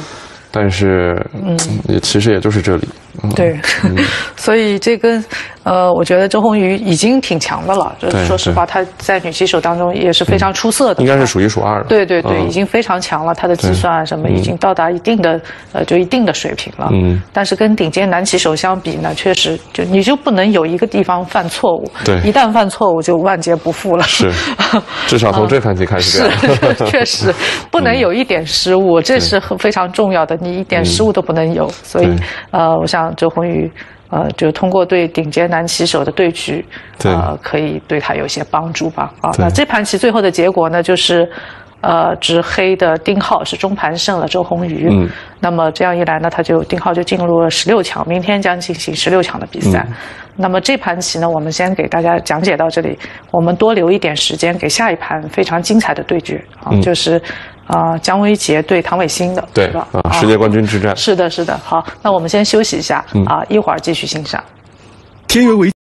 Speaker 2: 但是，嗯，也其实也就是这里。嗯。
Speaker 1: 对，所以这跟呃，我觉得周鸿祎已经挺强的了。就是
Speaker 2: 对
Speaker 1: 说实话，他在女棋手当中也是非常出色的，
Speaker 2: 应该是数一数二的。
Speaker 1: 对对对，
Speaker 2: 嗯
Speaker 1: 已经非常强了，他的计算啊什么已经到达一定的呃就一定的水平了。
Speaker 2: 嗯，
Speaker 1: 但是跟顶尖男棋手相比呢，确实就你就不能有一个地方犯错误，
Speaker 2: 对
Speaker 1: 一旦犯错误就万劫不复了。
Speaker 2: 是，至少从这盘棋开始。
Speaker 1: 是，确实 不能有一点失误，这是很非常重要的，你一点失误都不能有。所以，呃，我想周鸿祎。呃，就通过对顶尖男棋手的对局，
Speaker 2: 对
Speaker 1: 呃，可以对他有些帮助吧。啊，那这盘棋最后的结果呢，就是，呃，执黑的丁浩是中盘胜了周鸿祎。
Speaker 2: 嗯，
Speaker 1: 那么这样一来呢，他就丁浩就进入了十六强，明天将进行十六强的比赛。
Speaker 2: 嗯
Speaker 1: 那么这盘棋呢，我们先给大家讲解到这里，我们多留一点时间给下一盘非常精彩的对决啊，就是啊、呃姜维杰对唐伟新的，
Speaker 2: 嗯对
Speaker 1: 吧？
Speaker 2: 啊，世界冠军之战。
Speaker 1: 是的，是的。好，那我们先休息一下啊，一会儿继续欣赏。
Speaker 3: 天元为